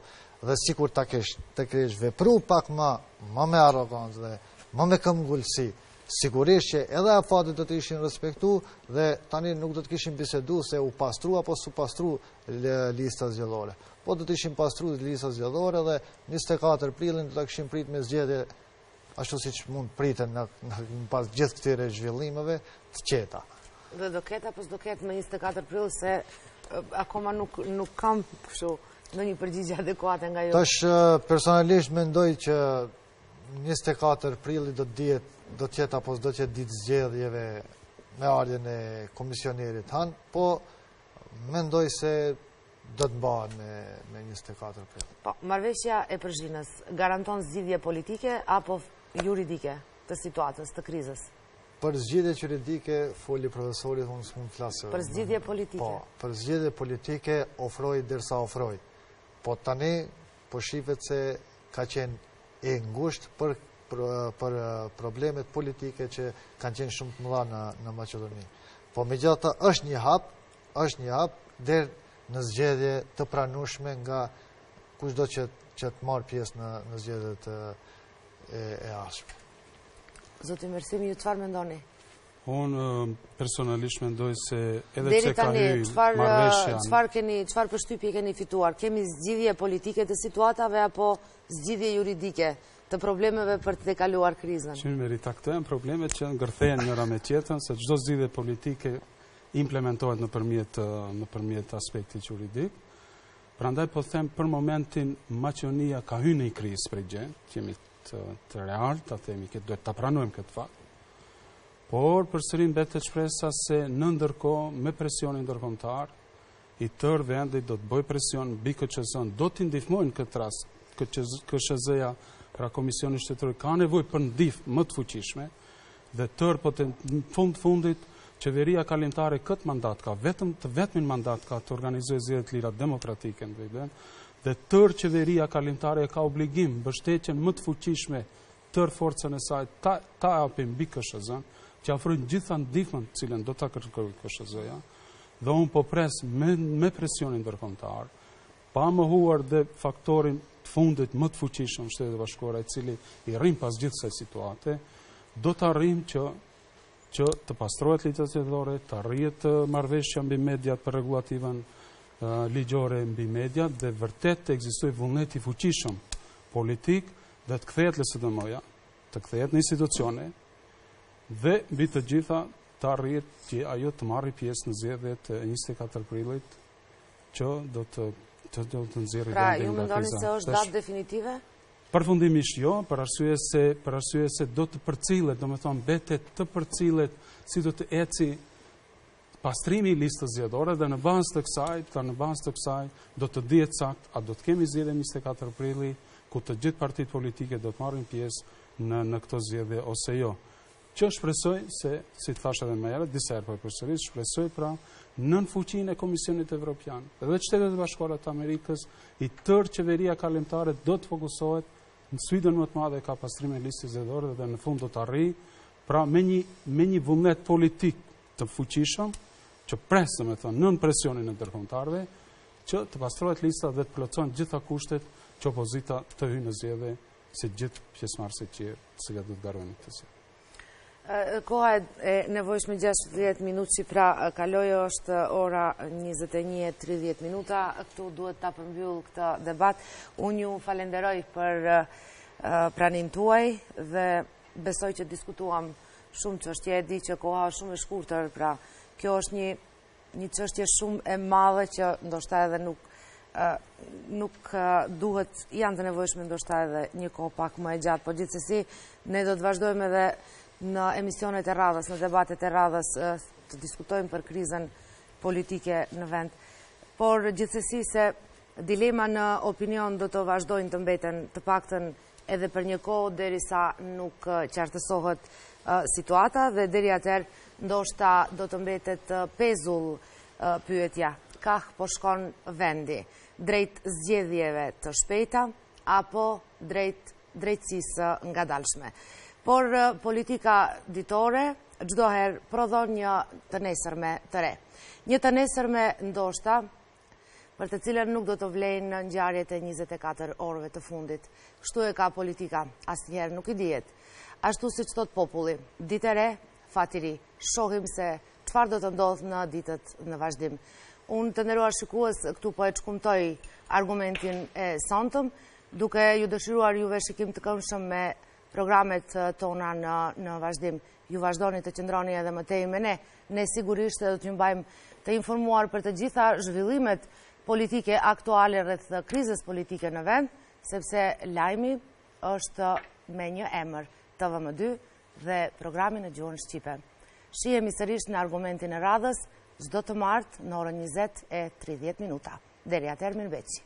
dhe sikur të kish, të kish vepru pak ma, ma me arogancë dhe ma me këmbëngulësi, Sigurisht që edhe afatet do të ishin respektu dhe tani nuk do të kishim bisedu se u pastru apo s'u pastru lista zgjedhore. Po do të ishte pastru lista zgjedhore dhe 24 prilin do të kishim prit me zgjedhje ashtu siç mund të priten në, pas gjithë këtyre zhvillimeve të qeta. Dhe do ketë apo s'do ketë me 24 prill se akoma nuk, nuk kam dëgju ndonjë përgjigje adekuate nga ju? Tash personalisht mendoj që njëzet e katër prilli do të dihet do të jetë apo s'do të jetë ditë e zgjedhjeve me ardhjen e komisionerit Han, po mendoj se do të mbahen me, me 24 prill. Po, marrëveshja e Përzhinës garanton zgjidhje politike apo juridike të situatës, të krizës? Për zgjidhje juridike, foli profesori, unë s'mund të flas. Për zgjidhje politike? Po, për zgjidhje politike ofroi ndërsa ofroi. Po tani, Po shifet se ka qenë e ngushtë për problemet politike që kanë qenë shumë të mëdha në Maqedoni. Po megjithatë është një hap, është një hap, deri në zgjedhje të pranueshme nga kushdo që të marrë pjesë në zgjedhjet e ardhshme. Zotëri Ibrahimi, ju çfarë mendoni? Unë personalisht mendoj se edhe pse ka një marrëveshje. Çfarë keni, çfarë përshtypje keni fituar? Kemi zgjidhje politike të situatave apo zgjidhje juridike të problemeve për të tejkaluar krizën? Shumë mirë, pra këto janë probleme që ngërthehen njëra me tjetrën, se çdo zgjidhje politike implementohet nëpërmjet nëpërmjet aspektit juridik. Prandaj po them për momentin Maqedonia ka hy në një krizë prej gjë, jemi të, të realtë, ta themi këtë duhet ta pranojmë këtë fakt. Por, përsëri mbetet shpresa se në ndërkohë, me presionin ndërkombëtar, i tërë vendi do të bëjë presion mbi KSHZ-në, do të ndihmojnë në këtë rast. KSHZ-ja, pra Komisioni Shtetëror ka nevojë për ndihmë më të fuqishme dhe tërë po në fund të fundit qeveria kalimtare këtë mandat ka, vetëm të vetmin mandat ka të organizojë zgjedhje të lira demokratike në vend, dhe tërë qeveria kalimtare e ka obligim mbështetjen më të fuqishme tërë forcën e saj ta ta japin mbi KSHZ, t'i ofrojnë gjithë ndihmën të cilën do ta kërkojë KSHZ-ja, dhe unë shpresoj se, me presionin ndërkombëtar, pa mohuar edhe faktorin në fund më të fuqishëm Shtetet e Bashkuara, i cili i rri pas gjithë kësaj situate, do të arrijmë që që të pastrohet lista zgjedhore, të arrihet marrëveshja mbi mediat për regulativën ligjore mbi mediat dhe vërtet të ekzistojë vullnet i fuqishëm politik dhe të kthehet LSDM-ja, të kthehet në institucione dhe mbi të gjitha të arrihet që ajo të marrë pjesë në zgjedhjet e 24 prillit që do të të do të nxjerrë pra, vendin nga kriza. Pra, ju mendoni se është datë definitive? Përfundimisht jo, për arsye se për arsye se do të përcillet, domethënë mbetet të përcillet si do të ecë pastrimi i listës zgjedhore dhe në bazë të kësaj, pra në bazë të kësaj do të dihet saktë a do të kemi zgjedhje 24 prilli ku të gjithë partitë politike do të marrin pjesë në në këto zgjedhje ose jo. Po shpresoj se, siç thashë edhe më herët, disa herë po e përsëris, shpresoj pra nën fuqinë e Komisionit Evropian dhe Shtetet e Bashkuara të Amerikës, e tërë qeveria kalimtare do të fokusohet në sfidën më të madhe kah pastrimi i listës zgjedhore dhe në fund do të arrijë pra me një me një vullnet politik të fuqishëm, që pres, domethënë, nën presionin e ndërkombëtarëve, që të pastrohet lista dhe të plotësohen gjitha kushtet që opozita të hyjë në zgjedhje si gjithë pjesëmarrësit që të së gëtë të garojnë në zgjedhje. Koha e nevojshme 60 minutë veç kaloi, është ora 21.30 minuta, këtu duhet të përmbyll këtë debat. Unë ju falenderoj për praninë tuaj dhe Besoj që diskutuam shumë çështje, e di që koha është shumë e shkurtër, pra kjo është një një çështje shumë e madhe që ndoshta edhe nuk nuk duhet janë të nevojshme ndoshta edhe një kohë pak më e gjatë, por gjithsesi ne do të vazhdojmë edhe në emisionet e radhës, në debatet e radhës të diskutojmë për krizën politike në vend. Por gjithsesi se dilema në opinion do të vazhdojnë të mbeten të paktën edhe për një kohë derisa nuk qartësohet situata dhe deri atëherë ndoshta do të mbetet pezull pyetja, kah po shkon vendi, drejt zgjedhjeve të shpejta, apo drejt drejtësisë së ngadalshme. Por politika ditore, çdoherë prodhon një të nesërme të re. Një të nesërme ndoshta për të cilën nuk do të vlejnë ngjarjet e 24 orëve të fundit. Kështu e ka politika, asnjëherë nuk i dihet. Ashtu siç thotë populli, ditë e re, fat i ri, shohim se çfarë do të ndodhë në ditët në vazhdim. Unë të nderuar shikues këtu po e shkurtoj argumentin e sontëm, duke ju dëshiruar juve shikim të këndshëm me programet tona në vazhdim. Ju vazhdoni të qëndroni edhe më tej me ne. Ne sigurisht do t'ju mbajmë të informuar për të gjitha zhvillimet politike aktuale rreth krizës politike në vend, sepse lajmi është me një emër TVM2 dhe programi në gjuhën shqipe. Shihemi sërisht në argumentin e radhës, çdo të martë në orën 20 e 30 minuta. Deri atëherë, mirë mbeçi.